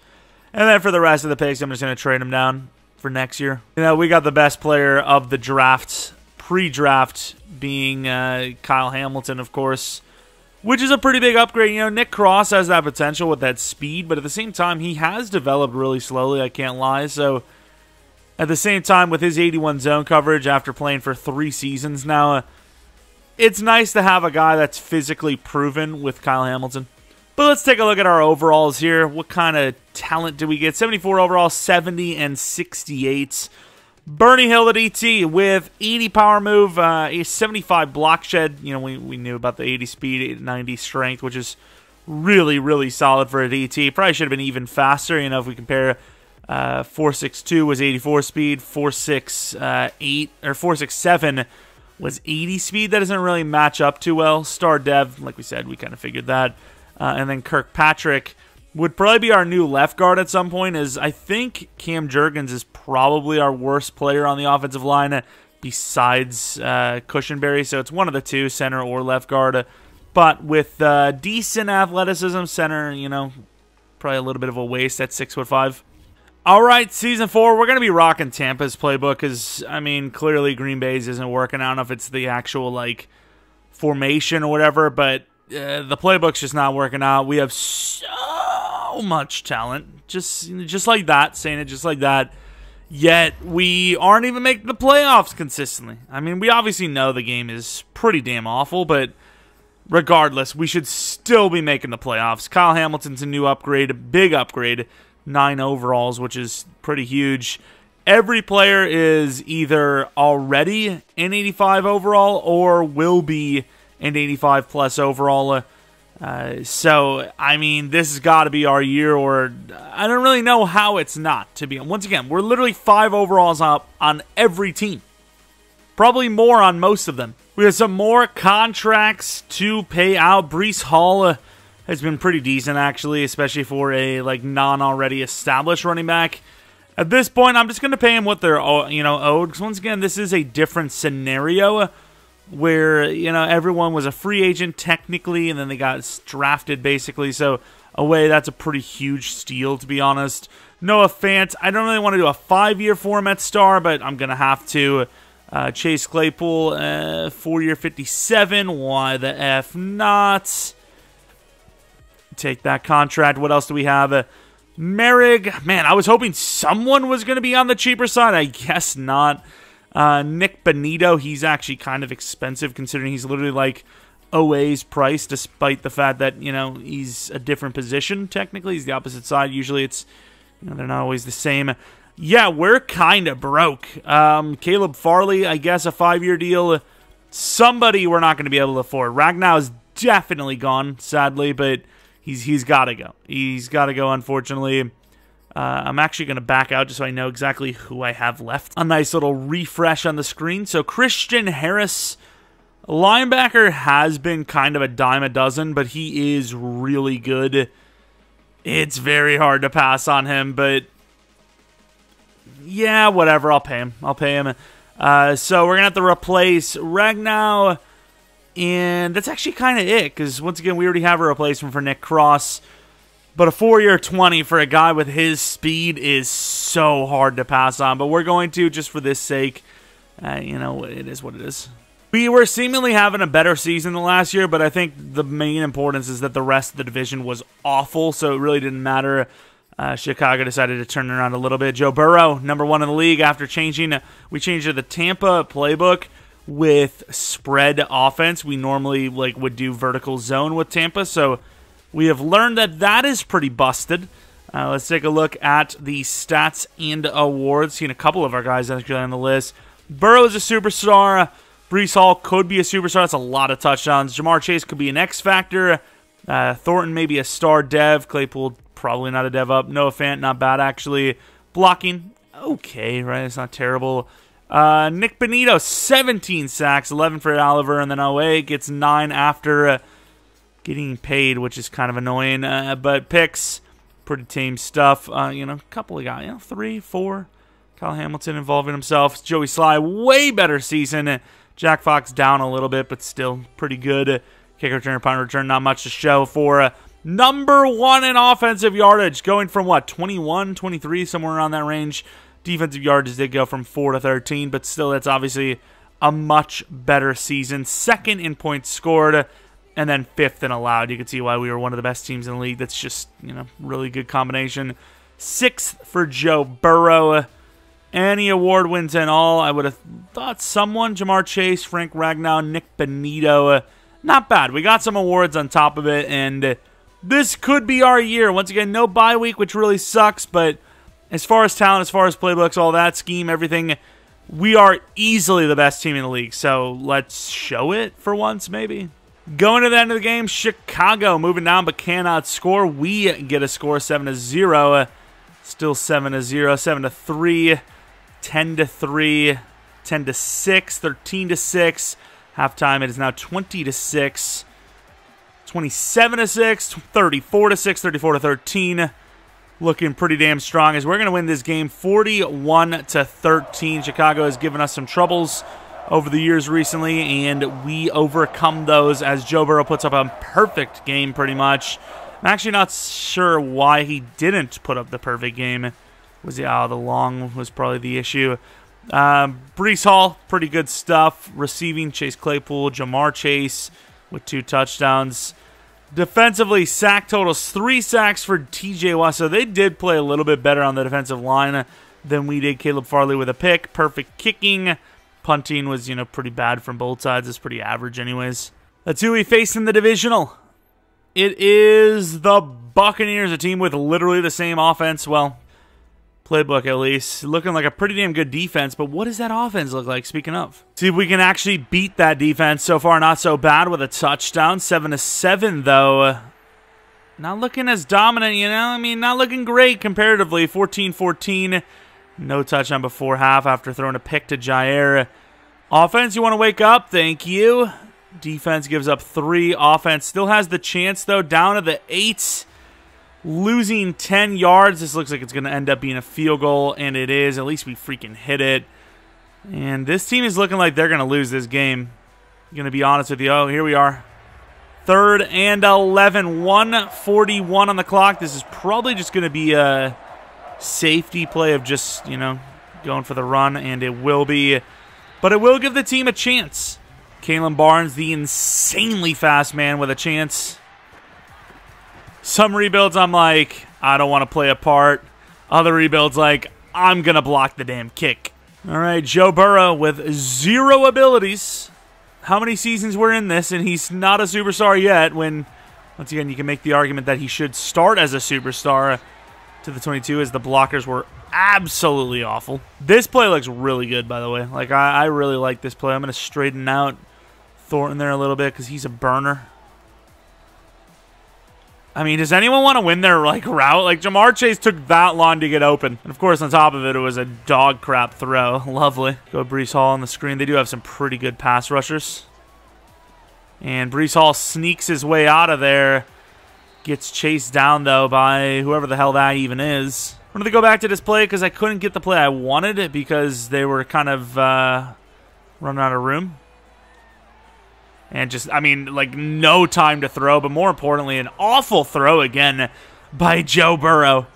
And then for the rest of the picks, I'm just going to trade him down for next year. You know, we got the best player of the draft, pre-draft, being uh, Kyle Hamilton, of course, which is a pretty big upgrade. You know, Nick Cross has that potential with that speed, but at the same time, he has developed really slowly, I can't lie. So at the same time, with his 81 zone coverage after playing for three seasons now, uh, it's nice to have a guy that's physically proven with Kyle Hamilton. But let's take a look at our overalls here. What kind of talent do we get? 74 overall, 70 and 68. Bernie Hill at ET with 80 power move, uh, a 75 block shed. You know, we, we knew about the 80 speed, 90 strength, which is really, really solid for a DT. Probably should have been even faster, you know, if we compare Uh, 462 was 84 speed. 468 or 467 was 80 speed. That doesn't really match up too well. Star Dev, like we said, we kind of figured that. Uh, and then Kirkpatrick would probably be our new left guard at some point. Is I think Cam Jurgens is probably our worst player on the offensive line besides uh, Cushenberry. So it's one of the two, center or left guard. But with uh, decent athleticism, center, you know, probably a little bit of a waste at six foot five. All right, season four, we're going to be rocking Tampa's playbook because, I mean, clearly Green Bay's isn't working. I don't know if it's the actual, like, formation or whatever, but uh, the playbook's just not working out. We have so much talent, just just like that, saying it just like that. Yet we aren't even making the playoffs consistently. I mean, we obviously know the game is pretty damn awful, but regardless, we should still be making the playoffs. Kyle Hamilton's a new upgrade, a big upgrade nine overalls, which is pretty huge. Every player is either already an 85 overall or will be an 85 plus overall. Uh, so, I mean, this has got to be our year, or I don't really know how it's not. To be once again, we're literally five overalls up on every team, probably more on most of them. We have some more contracts to pay out. Breece Hall. Uh, has been pretty decent actually, especially for a like non already established running back. At this point, I'm just going to pay him what they're you know owed. Because once again, this is a different scenario where you know everyone was a free agent technically, and then they got drafted basically. So away, that's a pretty huge steal to be honest. Noah Fant, I don't really want to do a five-year format star, but I'm gonna have to. Uh, Chase Claypool, uh, four-year 57. Why the f not? take that contract. What else do we have? Uh, Moehrig, man, I was hoping someone was going to be on the cheaper side. I guess not. Uh, Nik Bonitto, he's actually kind of expensive considering he's literally like Oweh's price, despite the fact that, you know, he's a different position technically. He's the opposite side. Usually it's, you know, they're not always the same. Yeah, we're kind of broke. Um, Caleb Farley, I guess, a five year deal. Somebody we're not going to be able to afford. Ragnow is definitely gone, sadly, but he's he's got to go. He's got to go. Unfortunately, uh, I'm actually going to back out just so I know exactly who I have left. A nice little refresh on the screen. So Christian Harris, linebacker, has been kind of a dime a dozen, but he is really good. It's very hard to pass on him, but yeah, whatever. I'll pay him. I'll pay him. Uh, so we're gonna have to replace Ragnow and that's actually kind of it, because once again, we already have a replacement for Nick Cross. But a four year 20 for a guy with his speed is so hard to pass on. But we're going to, just for this sake, uh, you know, it is what it is. We were seemingly having a better season than last year, but I think the main importance is that the rest of the division was awful, so it really didn't matter. Uh, Chicago decided to turn around a little bit. Joe Burrow, number one in the league after changing. We changed the Tampa playbook with spread offense. We normally like would do vertical zone with Tampa, so we have learned that that is pretty busted. Uh, let's take a look at the stats and awards. Seen a couple of our guys actually on the list. Burrow is a superstar. Breece Hall could be a superstar. That's a lot of touchdowns. Ja'Marr Chase could be an X factor. Uh, Thornton maybe a star dev. Claypool probably not a dev up. Noah Fant not bad actually. Blocking okay, right? It's not terrible. Uh, Nik Bonitto, 17 sacks, 11 for Oliver, and then Oweh gets 9 after uh, getting paid, which is kind of annoying. Uh, but picks, pretty tame stuff. Uh, you know, a couple of guys, you know, three, four. Kyle Hamilton involving himself. Joey Slye, way better season. Jack Fox down a little bit, but still pretty good. Kick return, punt return, not much to show for uh, number one in offensive yardage, going from what, 21, 23, somewhere around that range. Defensive yards did go from 4 to 13, but still, that's obviously a much better season. Second in points scored, and then fifth in allowed. You can see why we were one of the best teams in the league. That's just, you know, really good combination. Sixth for Joe Burrow. Any award wins and all, I would have thought someone, Ja'Marr Chase, Frank Ragnow, Nik Bonitto. Not bad. We got some awards on top of it, and this could be our year. Once again, no bye week, which really sucks, but as far as talent, as far as playbooks, all that scheme, everything, we are easily the best team in the league. So let's show it for once, maybe. Going to the end of the game, Chicago moving down but cannot score. We get a score 7 to 0. Still 7 to 0, 7 to 3, 10 to 3, 10 to 6, 13 to 6. Halftime it is now 20 to 6. 27 to 6, 34 to 6, 34 to 13. Looking pretty damn strong as we're going to win this game 41 to 13. Chicago has given us some troubles over the years recently, and we overcome those as Joe Burrow puts up a perfect game pretty much. I'm actually not sure why he didn't put up the perfect game. Was he out oh, the long was probably the issue. Um, Breece Hall, pretty good stuff. Receiving Chase Claypool, Ja'Marr Chase with two touchdowns. Defensively, sack totals three sacks for TJ Watt. So they did play a little bit better on the defensive line than we did. Caleb Farley with a pick. Perfect kicking. Punting was, you know, pretty bad from both sides. It's pretty average, anyways. That's who we face in the divisional. It is the Buccaneers, a team with literally the same offense. Well, playbook at least. Looking like a pretty damn good defense, but what does that offense look like, speaking of? See if we can actually beat that defense. So far, not so bad with a touchdown. 7 to 7, though. Not looking as dominant, you know? I mean, not looking great comparatively. 14 14. No touchdown before half after throwing a pick to Jair. Offense, you want to wake up? Thank you. Defense gives up three. Offense still has the chance, though, down to the eight losing 10 yards. This looks like it's going to end up being a field goal, and it is. At least we freaking hit it. And this team is looking like they're going to lose this game. I'm going to be honest with you. Oh, here we are. Third and 11. 141 on the clock. This is probably just going to be a safety play of just, you know, going for the run, and it will be. But it will give the team a chance. Kalon Barnes, the insanely fast man with a chance. Some rebuilds, I'm like, I don't want to play a part. Other rebuilds, like, I'm going to block the damn kick. All right, Joe Burrow with zero abilities. How many seasons we're in this, and he's not a superstar yet when, once again, you can make the argument that he should start as a superstar to the 22 as the blockers were absolutely awful. This play looks really good, by the way. Like, I, I really like this play. I'm going to straighten out Thornton there a little bit because he's a burner. I mean, does anyone want to win their like route? Like Ja'Marr Chase took that long to get open. And of course, on top of it, it was a dog crap throw. Lovely. Go Breece Hall on the screen. They do have some pretty good pass rushers. And Breece Hall sneaks his way out of there. Gets chased down, though, by whoever the hell that even is. I'm going to go back to this play because I couldn't get the play I wanted because they were kind of uh, running out of room and just I mean like no time to throw, but more importantly, an awful throw again by Joe Burrow.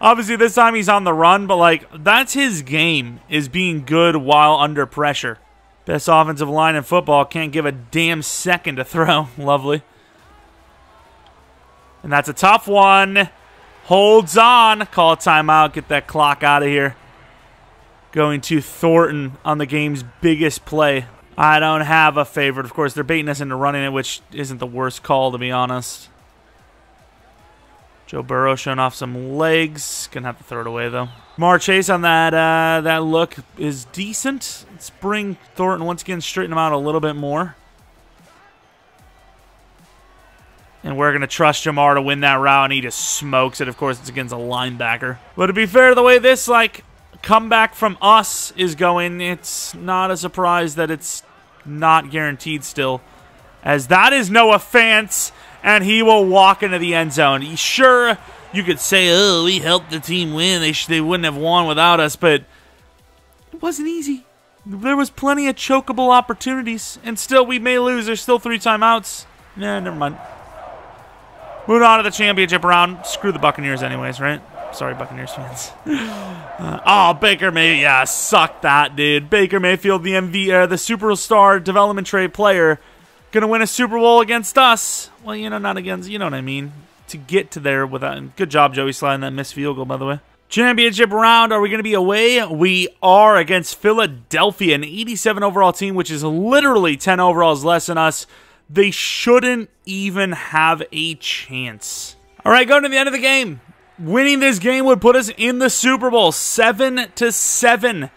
Obviously, this time he's on the run, but like that's his game is being good while under pressure. Best offensive line in football can't give a damn second to throw. Lovely. And that's a tough one. Holds on. Call a timeout. Get that clock out of here. Going to Thornton on the game's biggest play. I don't have a favorite. Of course, they're baiting us into running it, which isn't the worst call, to be honest. Joe Burrow showing off some legs. Gonna have to throw it away, though. Mar Chase on that uh, that look is decent. Let's bring Thornton once again, straighten him out a little bit more. And we're going to trust Ja'Marr to win that route, and he just smokes it. Of course, it's against a linebacker. But to be fair, the way this, like, comeback from us is going, it's not a surprise that it's not guaranteed still, as that is no offense, and he will walk into the end zone. He, Sure, you could say, "Oh, we helped the team win. They they wouldn't have won without us," but it wasn't easy. There was plenty of chokeable opportunities, and still we may lose. There's still three timeouts. Nah, never mind. Moving on to the championship round. Screw the Buccaneers, anyways, right? Sorry, Buccaneers fans. Uh, oh, Baker Mayfield. Yeah, suck that, dude. Baker Mayfield, the MV, uh, the superstar development trade player, gonna win a Super Bowl against us. Well, you know, not against. You know what I mean. To get to there without. Good job, Joey, sliding that missed field goal, by the way. Championship round. Are we going to be away? We are against Philadelphia, an 87 overall team, which is literally 10 overalls less than us. They shouldn't even have a chance. All right, going to the end of the game. Winning this game would put us in the Super Bowl, seven to seven.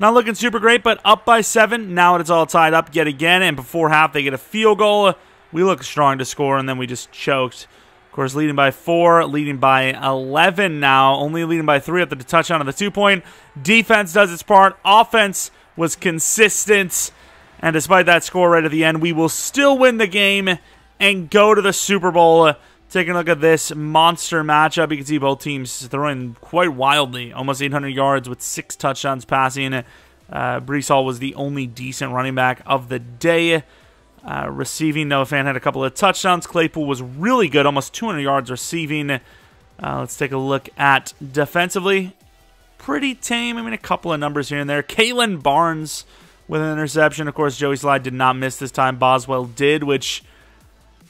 Not looking super great, but up by seven. Now it's all tied up yet again, and before half they get a field goal. We look strong to score, and then we just choked. Of course, leading by four, leading by 11 now, only leading by three after the touchdown of the two point. Defense does its part. Offense was consistent. And despite that score right at the end, we will still win the game and go to the Super Bowl. Taking a look at this monster matchup, you can see both teams throwing quite wildly, almost 800 yards with six touchdowns passing. Uh, Breece Hall was the only decent running back of the day. Uh, receiving, Noah Fant had a couple of touchdowns. Claypool was really good, almost 200 yards receiving. Uh, let's take a look at defensively. Pretty tame. I mean, a couple of numbers here and there. Kalon Barnes with an interception. Of course, Joey Slye did not miss this time. Boswell did, which,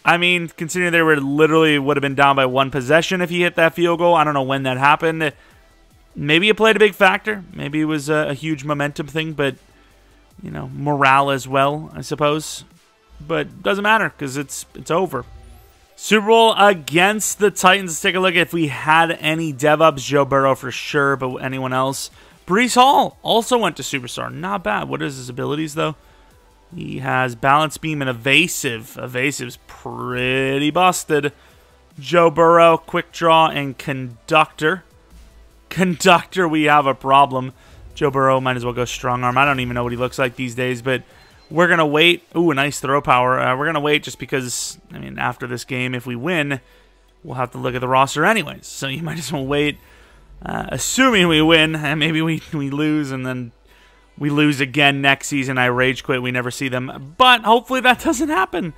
I mean, considering they were literally would have been down by one possession if he hit that field goal. I don't know when that happened. Maybe it played a big factor. Maybe it was a, a huge momentum thing, but, you know, morale as well, I suppose but doesn't matter because it's it's over. Super Bowl against the Titans. Let's take a look if we had any dev ups. Joe Burrow for sure, but anyone else? Breece Hall also went to Superstar. Not bad. What is his abilities, though? He has Balance Beam and Evasive. Evasive's pretty busted. Joe Burrow, Quick Draw, and Conductor. Conductor, we have a problem. Joe Burrow might as well go Strong Arm. I don't even know what he looks like these days, but we're going to wait. Ooh, a nice throw power. Uh, we're going to wait just because, I mean, after this game, if we win, we'll have to look at the roster anyways. So you might as well wait, uh, assuming we win, and maybe we, we lose, and then we lose again next season. I rage quit. We never see them. But hopefully that doesn't happen.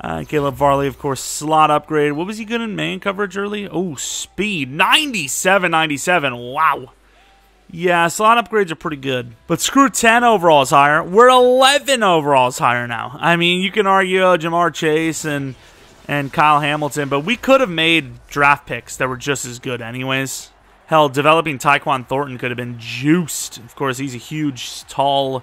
Uh, Caleb Farley, of course, slot upgrade. What was he good in man coverage early? Oh, speed. 97 97. Wow. Yeah, slot upgrades are pretty good. But screw 10 overalls higher. We're 11 overalls higher now. I mean, you can argue uh, Ja'Marr Chase and and Kyle Hamilton, but we could have made draft picks that were just as good anyways. Hell, developing Tyquan Thornton could have been juiced. Of course, he's a huge, tall,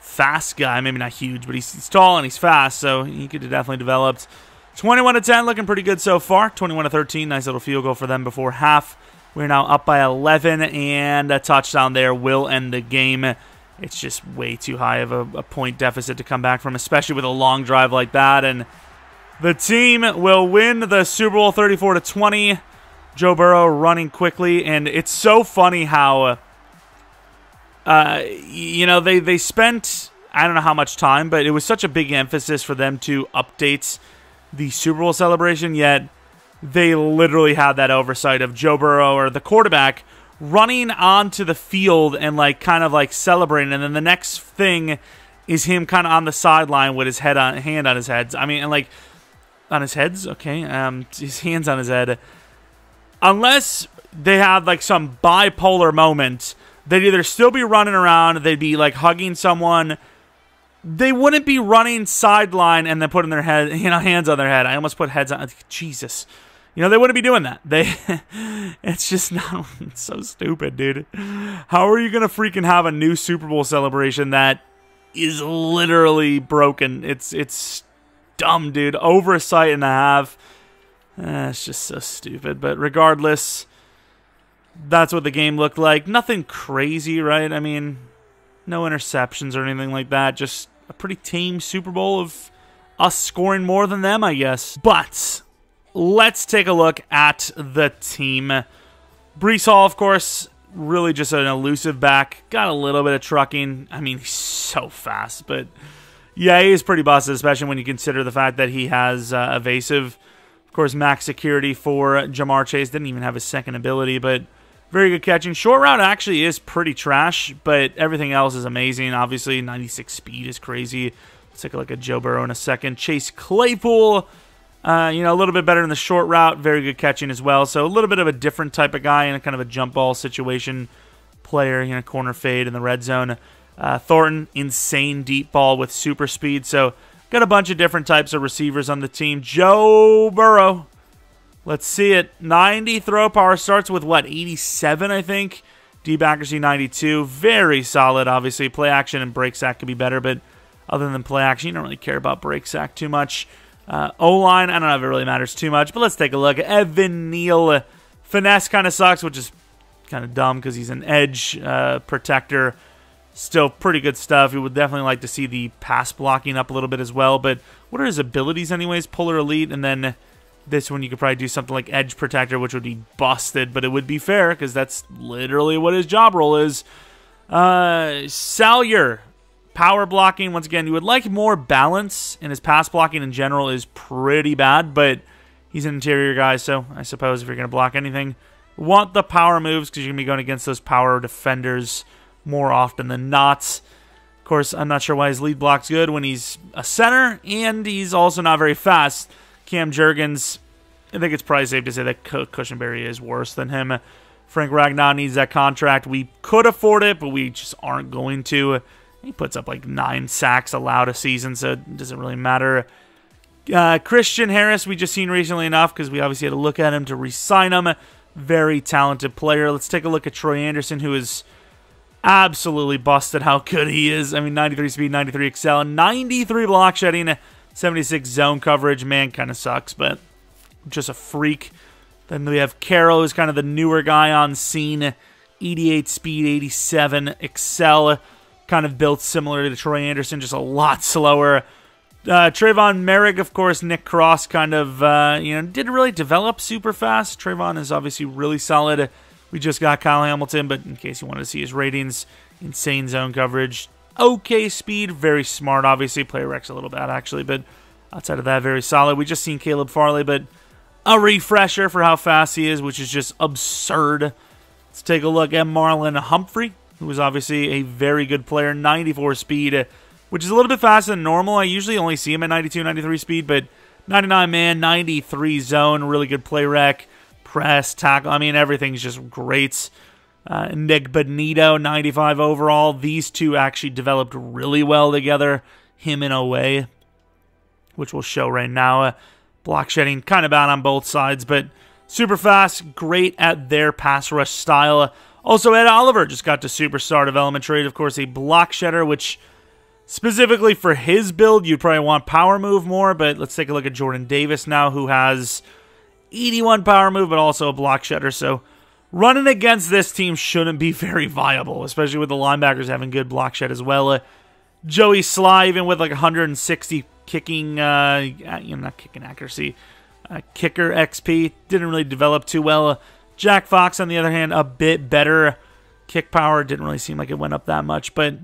fast guy. Maybe not huge, but he's, he's tall and he's fast, so he could have definitely developed. 21 to 10, looking pretty good so far. 21 to 13, nice little field goal for them before half. We're now up by 11, and a touchdown there will end the game. It's just way too high of a, a point deficit to come back from, especially with a long drive like that. And the team will win the Super Bowl 34 to 20. Joe Burrow running quickly, and it's so funny how, uh, you know, they they spent I don't know how much time, but it was such a big emphasis for them to update the Super Bowl celebration. Yet they literally had that oversight of Joe Burrow or the quarterback running onto the field and like kind of like celebrating, and then the next thing is him kind of on the sideline with his head on hand on his head. I mean, and like on his heads, okay, um, his hands on his head. Unless they had like some bipolar moment, they'd either still be running around, they'd be like hugging someone. They wouldn't be running sideline and then putting their head, you know, hands on their head. I almost put heads on. Jesus, you know, they wouldn't be doing that. They, it's just not it's so stupid, dude. How are you gonna freaking have a new Super Bowl celebration that is literally broken? It's it's dumb, dude. Oversight and a half. Eh, it's just so stupid. But regardless, that's what the game looked like. Nothing crazy, right? I mean, no interceptions or anything like that. Just a pretty tame Super Bowl of us scoring more than them, I guess. But let's take a look at the team. Breece Hall, of course, really just an elusive back. Got a little bit of trucking. I mean, he's so fast, but yeah, he is pretty busted, especially when you consider the fact that he has uh, evasive. Course, max security for Ja'Marr Chase. Didn't even have his second ability, but very good catching. Short route actually is pretty trash, but everything else is amazing. Obviously, 96 speed is crazy. Let's take a look at Joe Burrow in a second. Chase Claypool uh, you know, a little bit better in the short route, very good catching as well. So a little bit of a different type of guy in a kind of a jump ball situation player, you know, corner fade in the red zone. Uh, Thornton, insane deep ball with super speed. So got a bunch of different types of receivers on the team. Joe Burrow, let's see it. 90 throw power starts with what, 87, I think. Deep accuracy 92. Very solid, obviously. Play action and break sack could be better, but other than play action, you don't really care about break sack too much. Uh, o line, I don't know if it really matters too much, but let's take a look. Evan Neal, finesse kind of sucks, which is kind of dumb because he's an edge uh, protector. Still pretty good stuff. We would definitely like to see the pass blocking up a little bit as well. But what are his abilities, anyways? Puller Elite, and then This one you could probably do something like Edge Protector, which would be busted, but it would be fair because that's literally what his job role is. Uh, Salyer, power blocking. Once again, you would like more balance, and his pass blocking in general is pretty bad, but he's an interior guy, so I suppose if you're going to block anything, want the power moves because you're going to be going against those power defenders more often than not. Of course, I'm not sure why his lead block's good when he's a center, and he's also not very fast. Cam Jurgens, I think it's probably safe to say that Cushenberry is worse than him. Frank Ragnow needs that contract. We could afford it, but we just aren't going to. He puts up like nine sacks allowed a season, so it doesn't really matter. Uh, Christian Harris, we just seen recently enough because we obviously had to look at him to re-sign him. Very talented player. Let's take a look at Troy Andersen, who is absolutely busted how good he is. I mean, 93 speed, 93 excel, 93 block shedding, 76 zone coverage. Man, kind of sucks, but just a freak. Then we have Carroll, who's kind of the newer guy on scene. 88 speed, 87 excel. Kind of built similar to Troy Andersen, just a lot slower. Uh, Tre'von Moehrig, of course, Nick Cross kind of, uh, you know, didn't really develop super fast. Trayvon is obviously really solid. We just got Kyle Hamilton, but in case you wanted to see his ratings, insane zone coverage, okay speed, very smart, obviously. Player Rex a little bad, actually, but outside of that, very solid. We just seen Caleb Farley, but a refresher for how fast he is, which is just absurd. Let's take a look at Marlon Humphrey, who is obviously a very good player, 94 speed, which is a little bit faster than normal. I usually only see him at 92, 93 speed, but 99 man, 93 zone, really good play rec, press, tackle. I mean, everything's just great. Uh, Nik Bonitto, 95 overall. These two actually developed really well together, him in a way, which we'll show right now. Uh, block shedding kind of bad on both sides, but super fast, great at their pass rush style. Also, Ed Oliver just got to superstar development trade, of course, a block shedder, which specifically for his build, you'd probably want power move more, but let's take a look at Jordan Davis now, who has 81 power move, but also a block shedder. So running against this team shouldn't be very viable, especially with the linebackers having good block shed as well. Uh, Joey Slye, even with like 160 kicking, uh, you know, not kicking accuracy, uh, kicker XP, didn't really develop too well. Uh, Jack Fox, on the other hand, a bit better. Kick power didn't really seem like it went up that much, but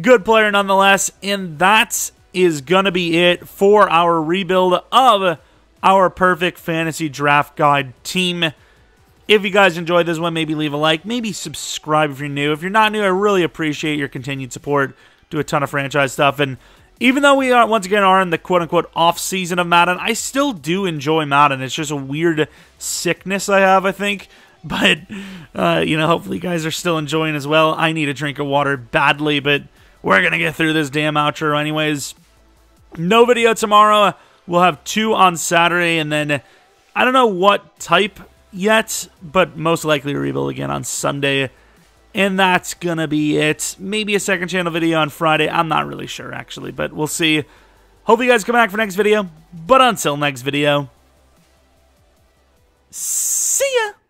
good player nonetheless. And that is going to be it for our rebuild of our perfect fantasy draft guide team. If you guys enjoyed this one, maybe leave a like, maybe subscribe if you're new. If you're not new, I really appreciate your continued support. Do a ton of franchise stuff. And even though we are once again are in the quote unquote off season of Madden, I still do enjoy Madden. It's just a weird sickness I have, I think. But uh, you know, hopefully you guys are still enjoying as well. I need a drink of water badly, but we're gonna get through this damn outro anyways. No video tomorrow. We'll have two on Saturday, and then I don't know what type yet, but most likely rebuild again on Sunday. And that's gonna be it. Maybe a second channel video on Friday. I'm not really sure actually, but we'll see. Hope you guys come back for next video. But until next video, see ya!